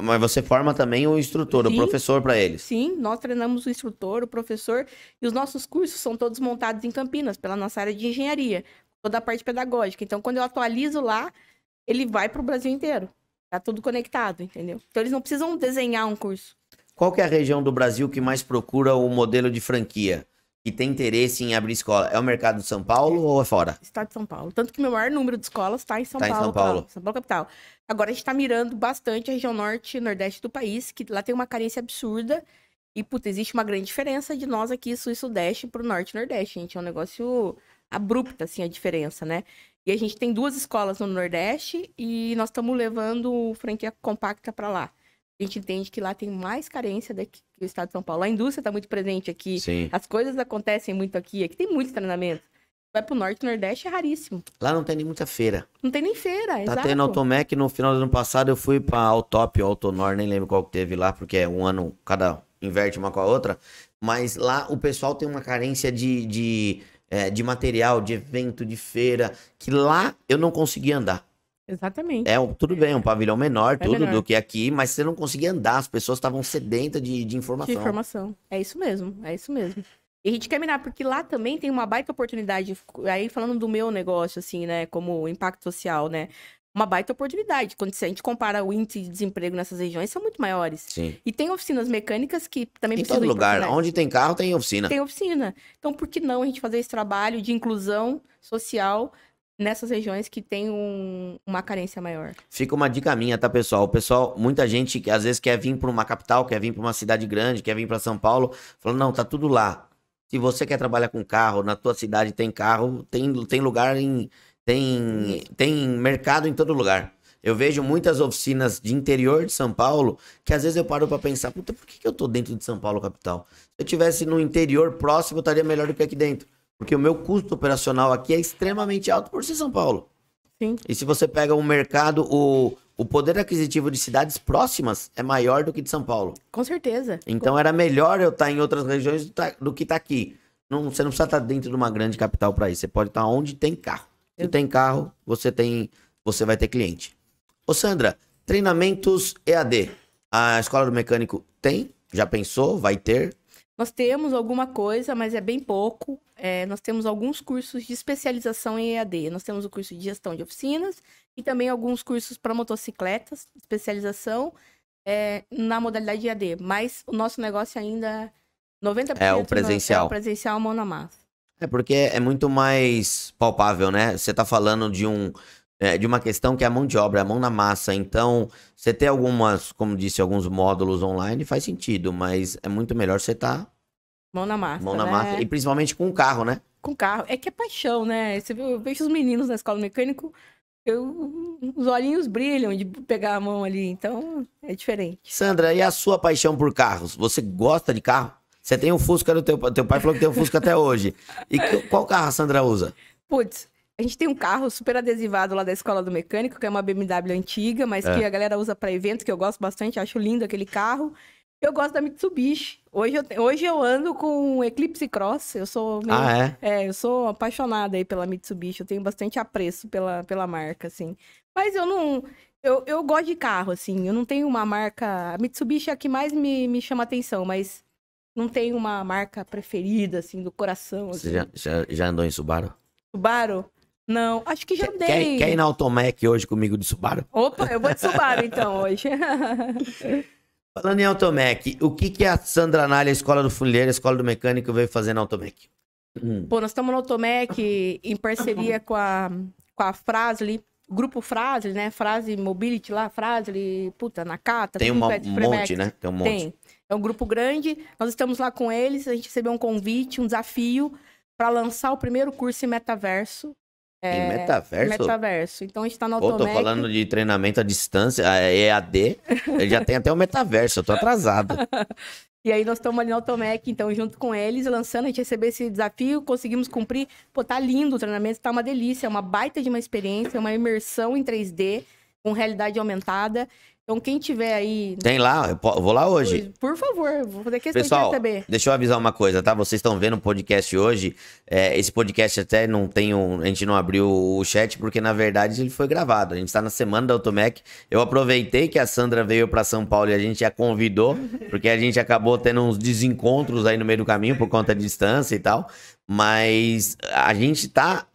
Mas você forma também o instrutor, o Sim. professor para eles. Sim, nós treinamos o instrutor, o professor, e os nossos cursos são todos montados em Campinas, pela nossa área de engenharia, toda a parte pedagógica. Então, quando eu atualizo lá, ele vai para o Brasil inteiro. Tá tudo conectado, entendeu? Então, eles não precisam desenhar um curso. Qual que é a região do Brasil que mais procura o modelo de franquia? Que tem interesse em abrir escola? É o mercado de São Paulo ou é fora? Estado de São Paulo. Tanto que meu maior número de escolas está em São Tá em Paulo. São Paulo. São Paulo capital. Agora a gente está mirando bastante a região norte e nordeste do país, que lá tem uma carência absurda. E, puta, existe uma grande diferença de nós aqui, sul e sudeste, pro norte e nordeste, gente. É um negócio abrupto, assim, a diferença, né? E a gente tem duas escolas no nordeste e nós estamos levando franquia compacta para lá. A gente entende que lá tem mais carência do que o estado de São Paulo. A indústria está muito presente aqui. Sim. As coisas acontecem muito aqui. Aqui tem muito treinamento. Vai pro norte e nordeste é raríssimo. Lá não tem nem muita feira. Não tem nem feira, Tá exato. tendo Automec no final do ano passado. Eu fui pra Autop ou Autonor, nem lembro qual que teve lá, porque é um ano, cada inverte uma com a outra. Mas lá o pessoal tem uma carência de, de, é, de material, de evento, de feira, que lá eu não conseguia andar. Exatamente. É, tudo bem, um pavilhão menor, tudo menor. do que aqui, mas você não conseguia andar, as pessoas estavam sedentas de, de De informação. informação. É isso mesmo, é isso mesmo. E a gente quer mirar, porque lá também tem uma baita oportunidade, aí falando do meu negócio, assim, né, como impacto social, né? Uma baita oportunidade. Quando a gente compara o índice de desemprego nessas regiões, são muito maiores. Sim. E tem oficinas mecânicas que também Em precisam todo de lugar. Onde tem carro, tem oficina. Tem oficina. Então, por que não a gente fazer esse trabalho de inclusão social nessas regiões que tem um- uma carência maior? Fica uma dica minha, tá, pessoal? O pessoal, muita gente que às vezes quer vir para uma capital, quer vir para uma cidade grande, quer vir para São Paulo, falando, não, tá tudo lá. Se você quer trabalhar com carro, na tua cidade tem carro, tem, tem lugar em. Tem, tem mercado em todo lugar. Eu vejo muitas oficinas de interior de São Paulo que às vezes eu paro para pensar, puta, por que, que eu tô dentro de São Paulo, capital? Se eu tivesse no interior próximo, eu estaria melhor do que aqui dentro. Porque o meu custo operacional aqui é extremamente alto por ser São Paulo. Sim. E se você pega um mercado, o, o poder aquisitivo de cidades próximas é maior do que de São Paulo. Com certeza. Então era melhor eu estar em outras regiões do, ta- do que estar aqui. Não, você não precisa estar dentro de uma grande capital para isso. Você pode estar onde tem carro. Se tem carro, você tem, você vai ter cliente. Ô Sandra, treinamentos EAD. A escola do mecânico tem? Já pensou? Vai ter? Nós temos alguma coisa, mas é bem pouco. É, nós temos alguns cursos de especialização em EAD. Nós temos o curso de gestão de oficinas e também alguns cursos para motocicletas, especialização é, na modalidade EAD. Mas o nosso negócio ainda 90% É o no- presencial. É o presencial mão na massa. É porque é muito mais palpável, né? Você tá falando de um é, de uma questão que é a mão de obra, é a mão na massa. Então, você ter algumas, como disse, alguns módulos online faz sentido, mas é muito melhor você tá Mão na massa. mão na né? massa e principalmente com o carro, né? Com carro. É que é paixão, né? Você vê, eu vejo os meninos na escola mecânico, eu, os olhinhos brilham de pegar a mão ali. Então, é diferente. Sandra, e a sua paixão por carros? Você gosta de carro? Você tem um Fusca do teu, teu pai falou que tem um Fusca até hoje. E que- qual carro a Sandra usa? Putz, a gente tem um carro super adesivado lá da escola do mecânico, que é uma BMW antiga, mas É. que a galera usa para evento, que eu gosto bastante, acho lindo aquele carro. Eu gosto da Mitsubishi. Hoje eu, hoje eu ando com um Eclipse Cross. Eu sou meio- Ah, é? é, eu sou apaixonada aí pela Mitsubishi. Eu tenho bastante apreço pela, pela marca, assim. Mas eu não. Eu, eu gosto de carro, assim. Eu não tenho uma marca. A Mitsubishi é a que mais me, me chama atenção, mas não tenho uma marca preferida, assim, do coração. Você Assim. já, já, já andou em Subaru? Subaru? Não, acho que já andei. quer, quer ir na Automec hoje comigo de Subaru? Opa, eu vou de Subaru então hoje. Falando em Automec, o que, que a Sandra Nalha, a Escola do Funileiro, a Escola do Mecânico, veio fazer na Automec? Hum, Pô, nós estamos no Automec em parceria com a, com a Frasli, Grupo Frasli, né? Frase Mobility lá, Frasli, puta, Nakata. tem uma- perto de um monte, né? Tem um monte. Tem. É um grupo grande, nós estamos lá com eles, a gente recebeu um convite, um desafio para lançar o primeiro curso em metaverso. Em metaverso? Metaverso. Então a gente tá no Pô, tô Automec. falando de treinamento à distância, a EAD, ele já tem até o metaverso, eu tô atrasado. E aí nós estamos ali no Automec, então, junto com eles, lançando, a gente recebeu esse desafio, conseguimos cumprir. Pô, tá lindo o treinamento, tá uma delícia, é uma baita de uma experiência, é uma imersão em 3D, com realidade aumentada. Então, quem tiver aí. Tem lá, eu vou lá hoje. Por favor, vou fazer questão Pessoal, de receber. deixa eu avisar uma coisa, tá? Vocês estão vendo o podcast hoje. é, esse podcast até não tem um. A gente não abriu o chat, porque na verdade ele foi gravado. A gente tá na semana da Automec. Eu aproveitei que a Sandra veio pra São Paulo e a gente a convidou, porque a gente acabou tendo uns desencontros aí no meio do caminho por conta de distância e tal. Mas a gente tá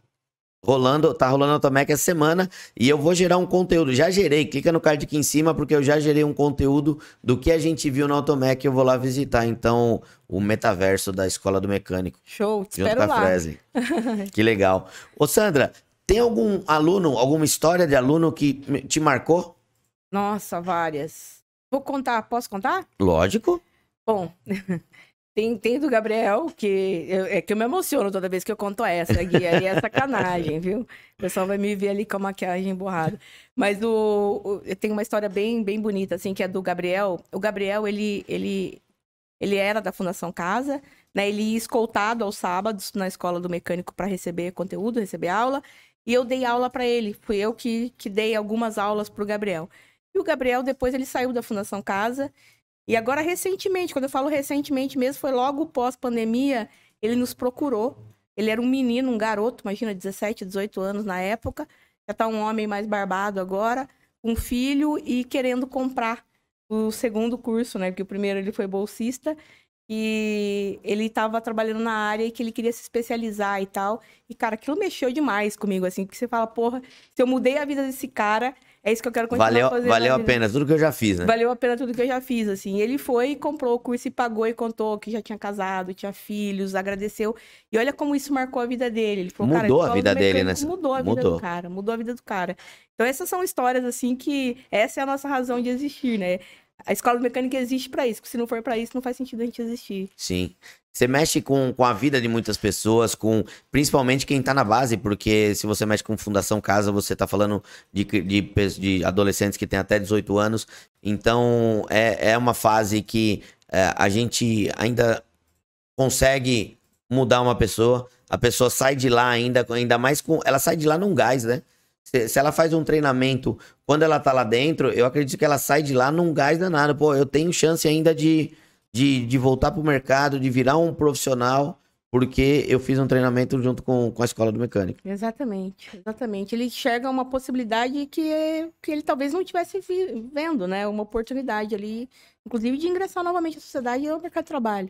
rolando, tá rolando a Automec essa semana e eu vou gerar um conteúdo. Já gerei, clica no card aqui em cima porque eu já gerei um conteúdo do que a gente viu na Automec eu vou lá visitar. Então, o metaverso da Escola do Mecânico, Show, te junto espero com a. Fresley. que legal. Ô Sandra, tem algum aluno, alguma história de aluno que te marcou? Nossa, várias. Vou contar, posso contar? Lógico. Bom, tem, tem do Gabriel, que eu- é que eu me emociono toda vez que eu conto essa, Gui, aí é sacanagem, viu? O pessoal vai me ver ali com a maquiagem borrada. Mas o, o- tenho uma história bem, bem bonita, assim, que é do Gabriel. O Gabriel, ele, ele, ele era da Fundação Casa, né? Ele ia escoltado aos sábados na escola do mecânico para receber conteúdo, receber aula. E eu dei aula para ele. Fui eu que, que dei algumas aulas para o Gabriel. E o Gabriel, depois, ele saiu da Fundação Casa. E agora, recentemente, quando eu falo recentemente mesmo, foi logo pós-pandemia, ele nos procurou. Ele era um menino, um garoto, imagina, 17, 18 anos na época. Já tá um homem mais barbado agora, um filho e querendo comprar o segundo curso, né? Porque o primeiro ele foi bolsista. E ele tava trabalhando na área e que ele queria se especializar e tal. E, cara, aquilo mexeu demais comigo, assim, porque você fala, porra, se eu mudei a vida desse cara, é isso que eu quero continuar Valeu, fazendo. valeu a vida. pena tudo que eu já fiz, né? Valeu a pena tudo que eu já fiz, assim. Ele foi e comprou o curso e pagou e contou que já tinha casado, tinha filhos, agradeceu. E olha como isso marcou a vida dele. Ele falou, cara, Mudou a escola vida dele, né? Mudou a vida Mudou. do cara, mudou a vida do cara. Então essas são histórias, assim, que essa é a nossa razão de existir, né? A escola do mecânico existe pra isso, se não for pra isso, não faz sentido a gente existir. Sim. Você mexe com, com a vida de muitas pessoas, com principalmente quem tá na base, porque se você mexe com Fundação Casa, você tá falando de, de, de adolescentes que têm até 18 anos. Então, é, é uma fase que é, a gente ainda consegue mudar uma pessoa. A pessoa sai de lá ainda, ainda mais com. Ela sai de lá num gás, né? Se, se ela faz um treinamento, quando ela tá lá dentro, eu acredito que ela sai de lá num gás danado. Pô, eu tenho chance ainda de, de, de voltar pro mercado, de virar um profissional, porque eu fiz um treinamento junto com, com a escola do mecânico. Exatamente, exatamente. Ele enxerga uma possibilidade que, que ele talvez não tivesse vi- vendo, né? Uma oportunidade ali, inclusive de ingressar novamente à sociedade e ao mercado de trabalho.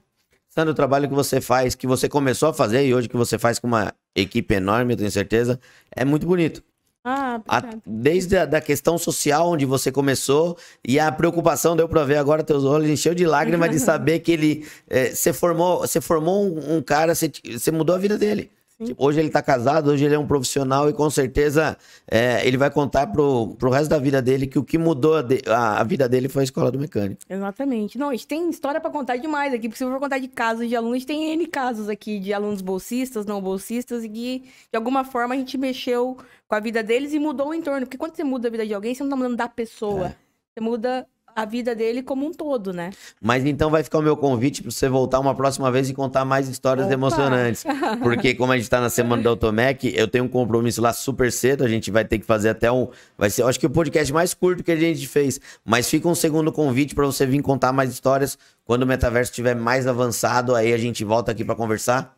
Sandro, o trabalho que você faz, que você começou a fazer e hoje que você faz com uma equipe enorme, eu tenho certeza, é muito bonito. Ah, A- desde a da questão social onde você começou e a preocupação deu pra ver agora teus olhos encheu de lágrimas de saber que ele eh, você formou você formou um, um cara você mudou a vida dele. Tipo, hoje ele tá casado hoje ele é um profissional e com certeza eh, ele vai contar pro, pro resto da vida dele que o que mudou a, de- a- a vida dele foi a escola do mecânico Exatamente. Não, a gente tem história pra contar demais aqui, porque se eu for contar de casos de alunos, a gente tem N casos aqui de alunos bolsistas, não bolsistas, e que de alguma forma a gente mexeu com a vida deles e mudou o entorno. Porque quando você muda a vida de alguém, você não tá mudando da pessoa, É. você muda a vida dele como um todo, né? mas então vai ficar o meu convite para você voltar uma próxima vez e contar mais histórias Opa! emocionantes Porque como a gente tá na semana da Automec, eu tenho um compromisso lá super cedo, a gente vai ter que fazer até um, vai ser, acho que o podcast mais curto que a gente fez, mas fica um segundo convite para você vir contar mais histórias quando o metaverso estiver mais avançado, aí a gente volta aqui para conversar.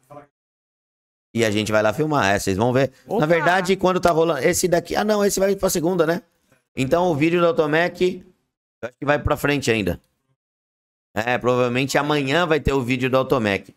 E a gente vai lá filmar, é, vocês vão ver. Opa! Na verdade, quando tá rolando esse daqui, ah não, esse vai pra segunda, né? Então o vídeo da Automec eu acho que vai pra frente ainda. É, provavelmente amanhã vai ter o vídeo do Automec.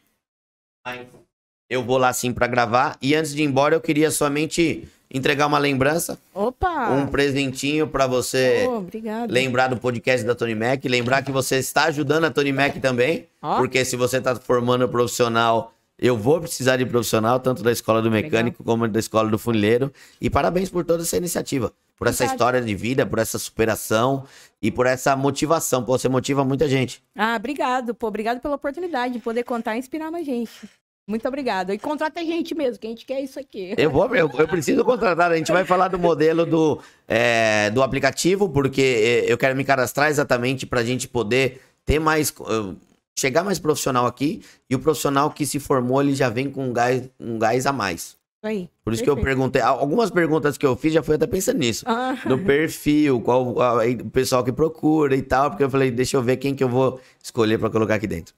Eu vou lá sim pra gravar. E antes de ir embora, eu queria somente entregar uma lembrança, Opa! um presentinho pra você Oh, obrigado. lembrar do podcast da Tony Mac, lembrar que você está ajudando a Tony Mac também, Ó. porque se você está formando profissional, eu vou precisar de profissional, tanto da escola do mecânico como da escola do funileiro. E parabéns por toda essa iniciativa, por essa Verdade. história de vida, por essa superação e por essa motivação. Pô, você motiva muita gente. Ah, obrigado, pô. Obrigado pela oportunidade de poder contar e inspirar mais gente. Muito obrigada. E contrata a gente mesmo, que a gente quer isso aqui. Eu vou, eu, eu preciso contratar. A gente vai falar do modelo do, é, do aplicativo, porque é, eu quero me cadastrar exatamente para a gente poder ter mais. Chegar mais profissional aqui. E o profissional que se formou, ele já vem com um gás, um gás a mais. Aí. Por isso que eu Perfeito. perguntei. Algumas perguntas que eu fiz já fui até pensando nisso. Ah, Do perfil, qual a- o pessoal que procura e tal. Porque eu falei, deixa eu ver quem que eu vou escolher para colocar aqui dentro.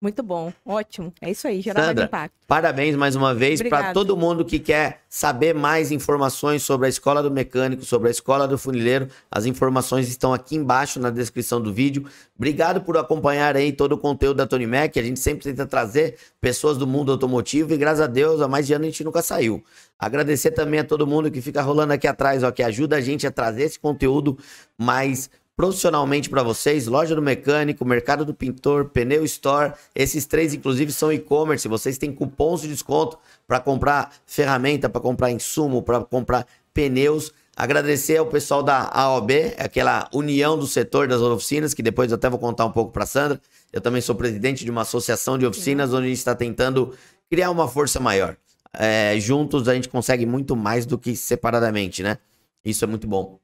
Muito bom, ótimo. É isso aí, mais Sandra, impacto. Parabéns mais uma vez para todo mundo que quer saber mais informações sobre a Escola do Mecânico, sobre a Escola do Funileiro. As informações estão aqui embaixo na descrição do vídeo. Obrigado por acompanhar aí todo o conteúdo da Tony Mac. A gente sempre tenta trazer pessoas do mundo automotivo e graças a Deus, há mais de ano a gente nunca saiu. Agradecer também a todo mundo que fica rolando aqui atrás, ó, que ajuda a gente a trazer esse conteúdo mais profissionalmente para vocês. Loja do Mecânico, Mercado do Pintor, Pneu Store. Esses três, inclusive, são e-commerce. Vocês têm cupons de desconto para comprar ferramenta, para comprar insumo, para comprar pneus. Agradecer ao pessoal da AOB, aquela união do setor das oficinas, que depois eu até vou contar um pouco para Sandra. Eu também sou presidente de uma associação de oficinas onde a gente está tentando criar uma força maior. É, juntos a gente consegue muito mais do que separadamente, né? Isso é muito bom.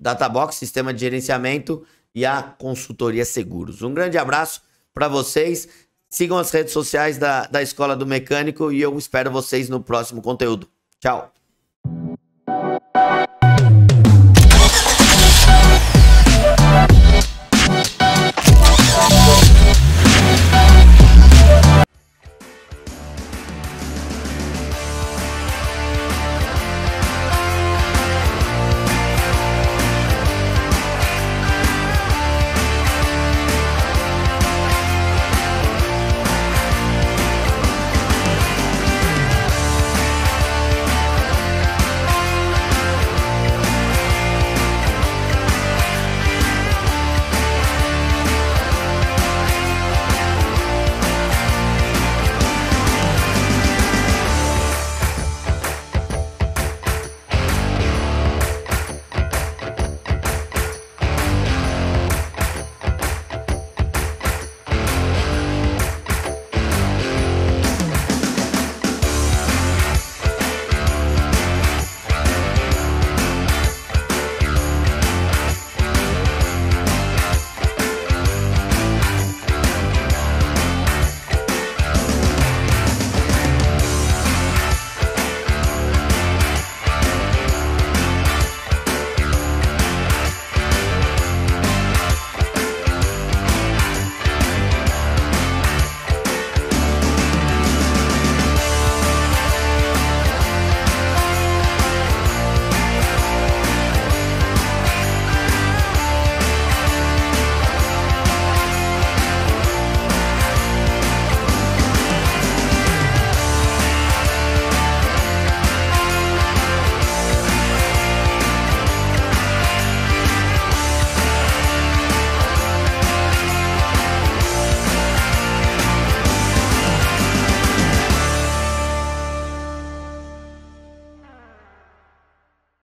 Databox, sistema de gerenciamento e a consultoria seguros. Um grande abraço para vocês. Sigam as redes sociais da, da Escola do Mecânico e eu espero vocês no próximo conteúdo. Tchau.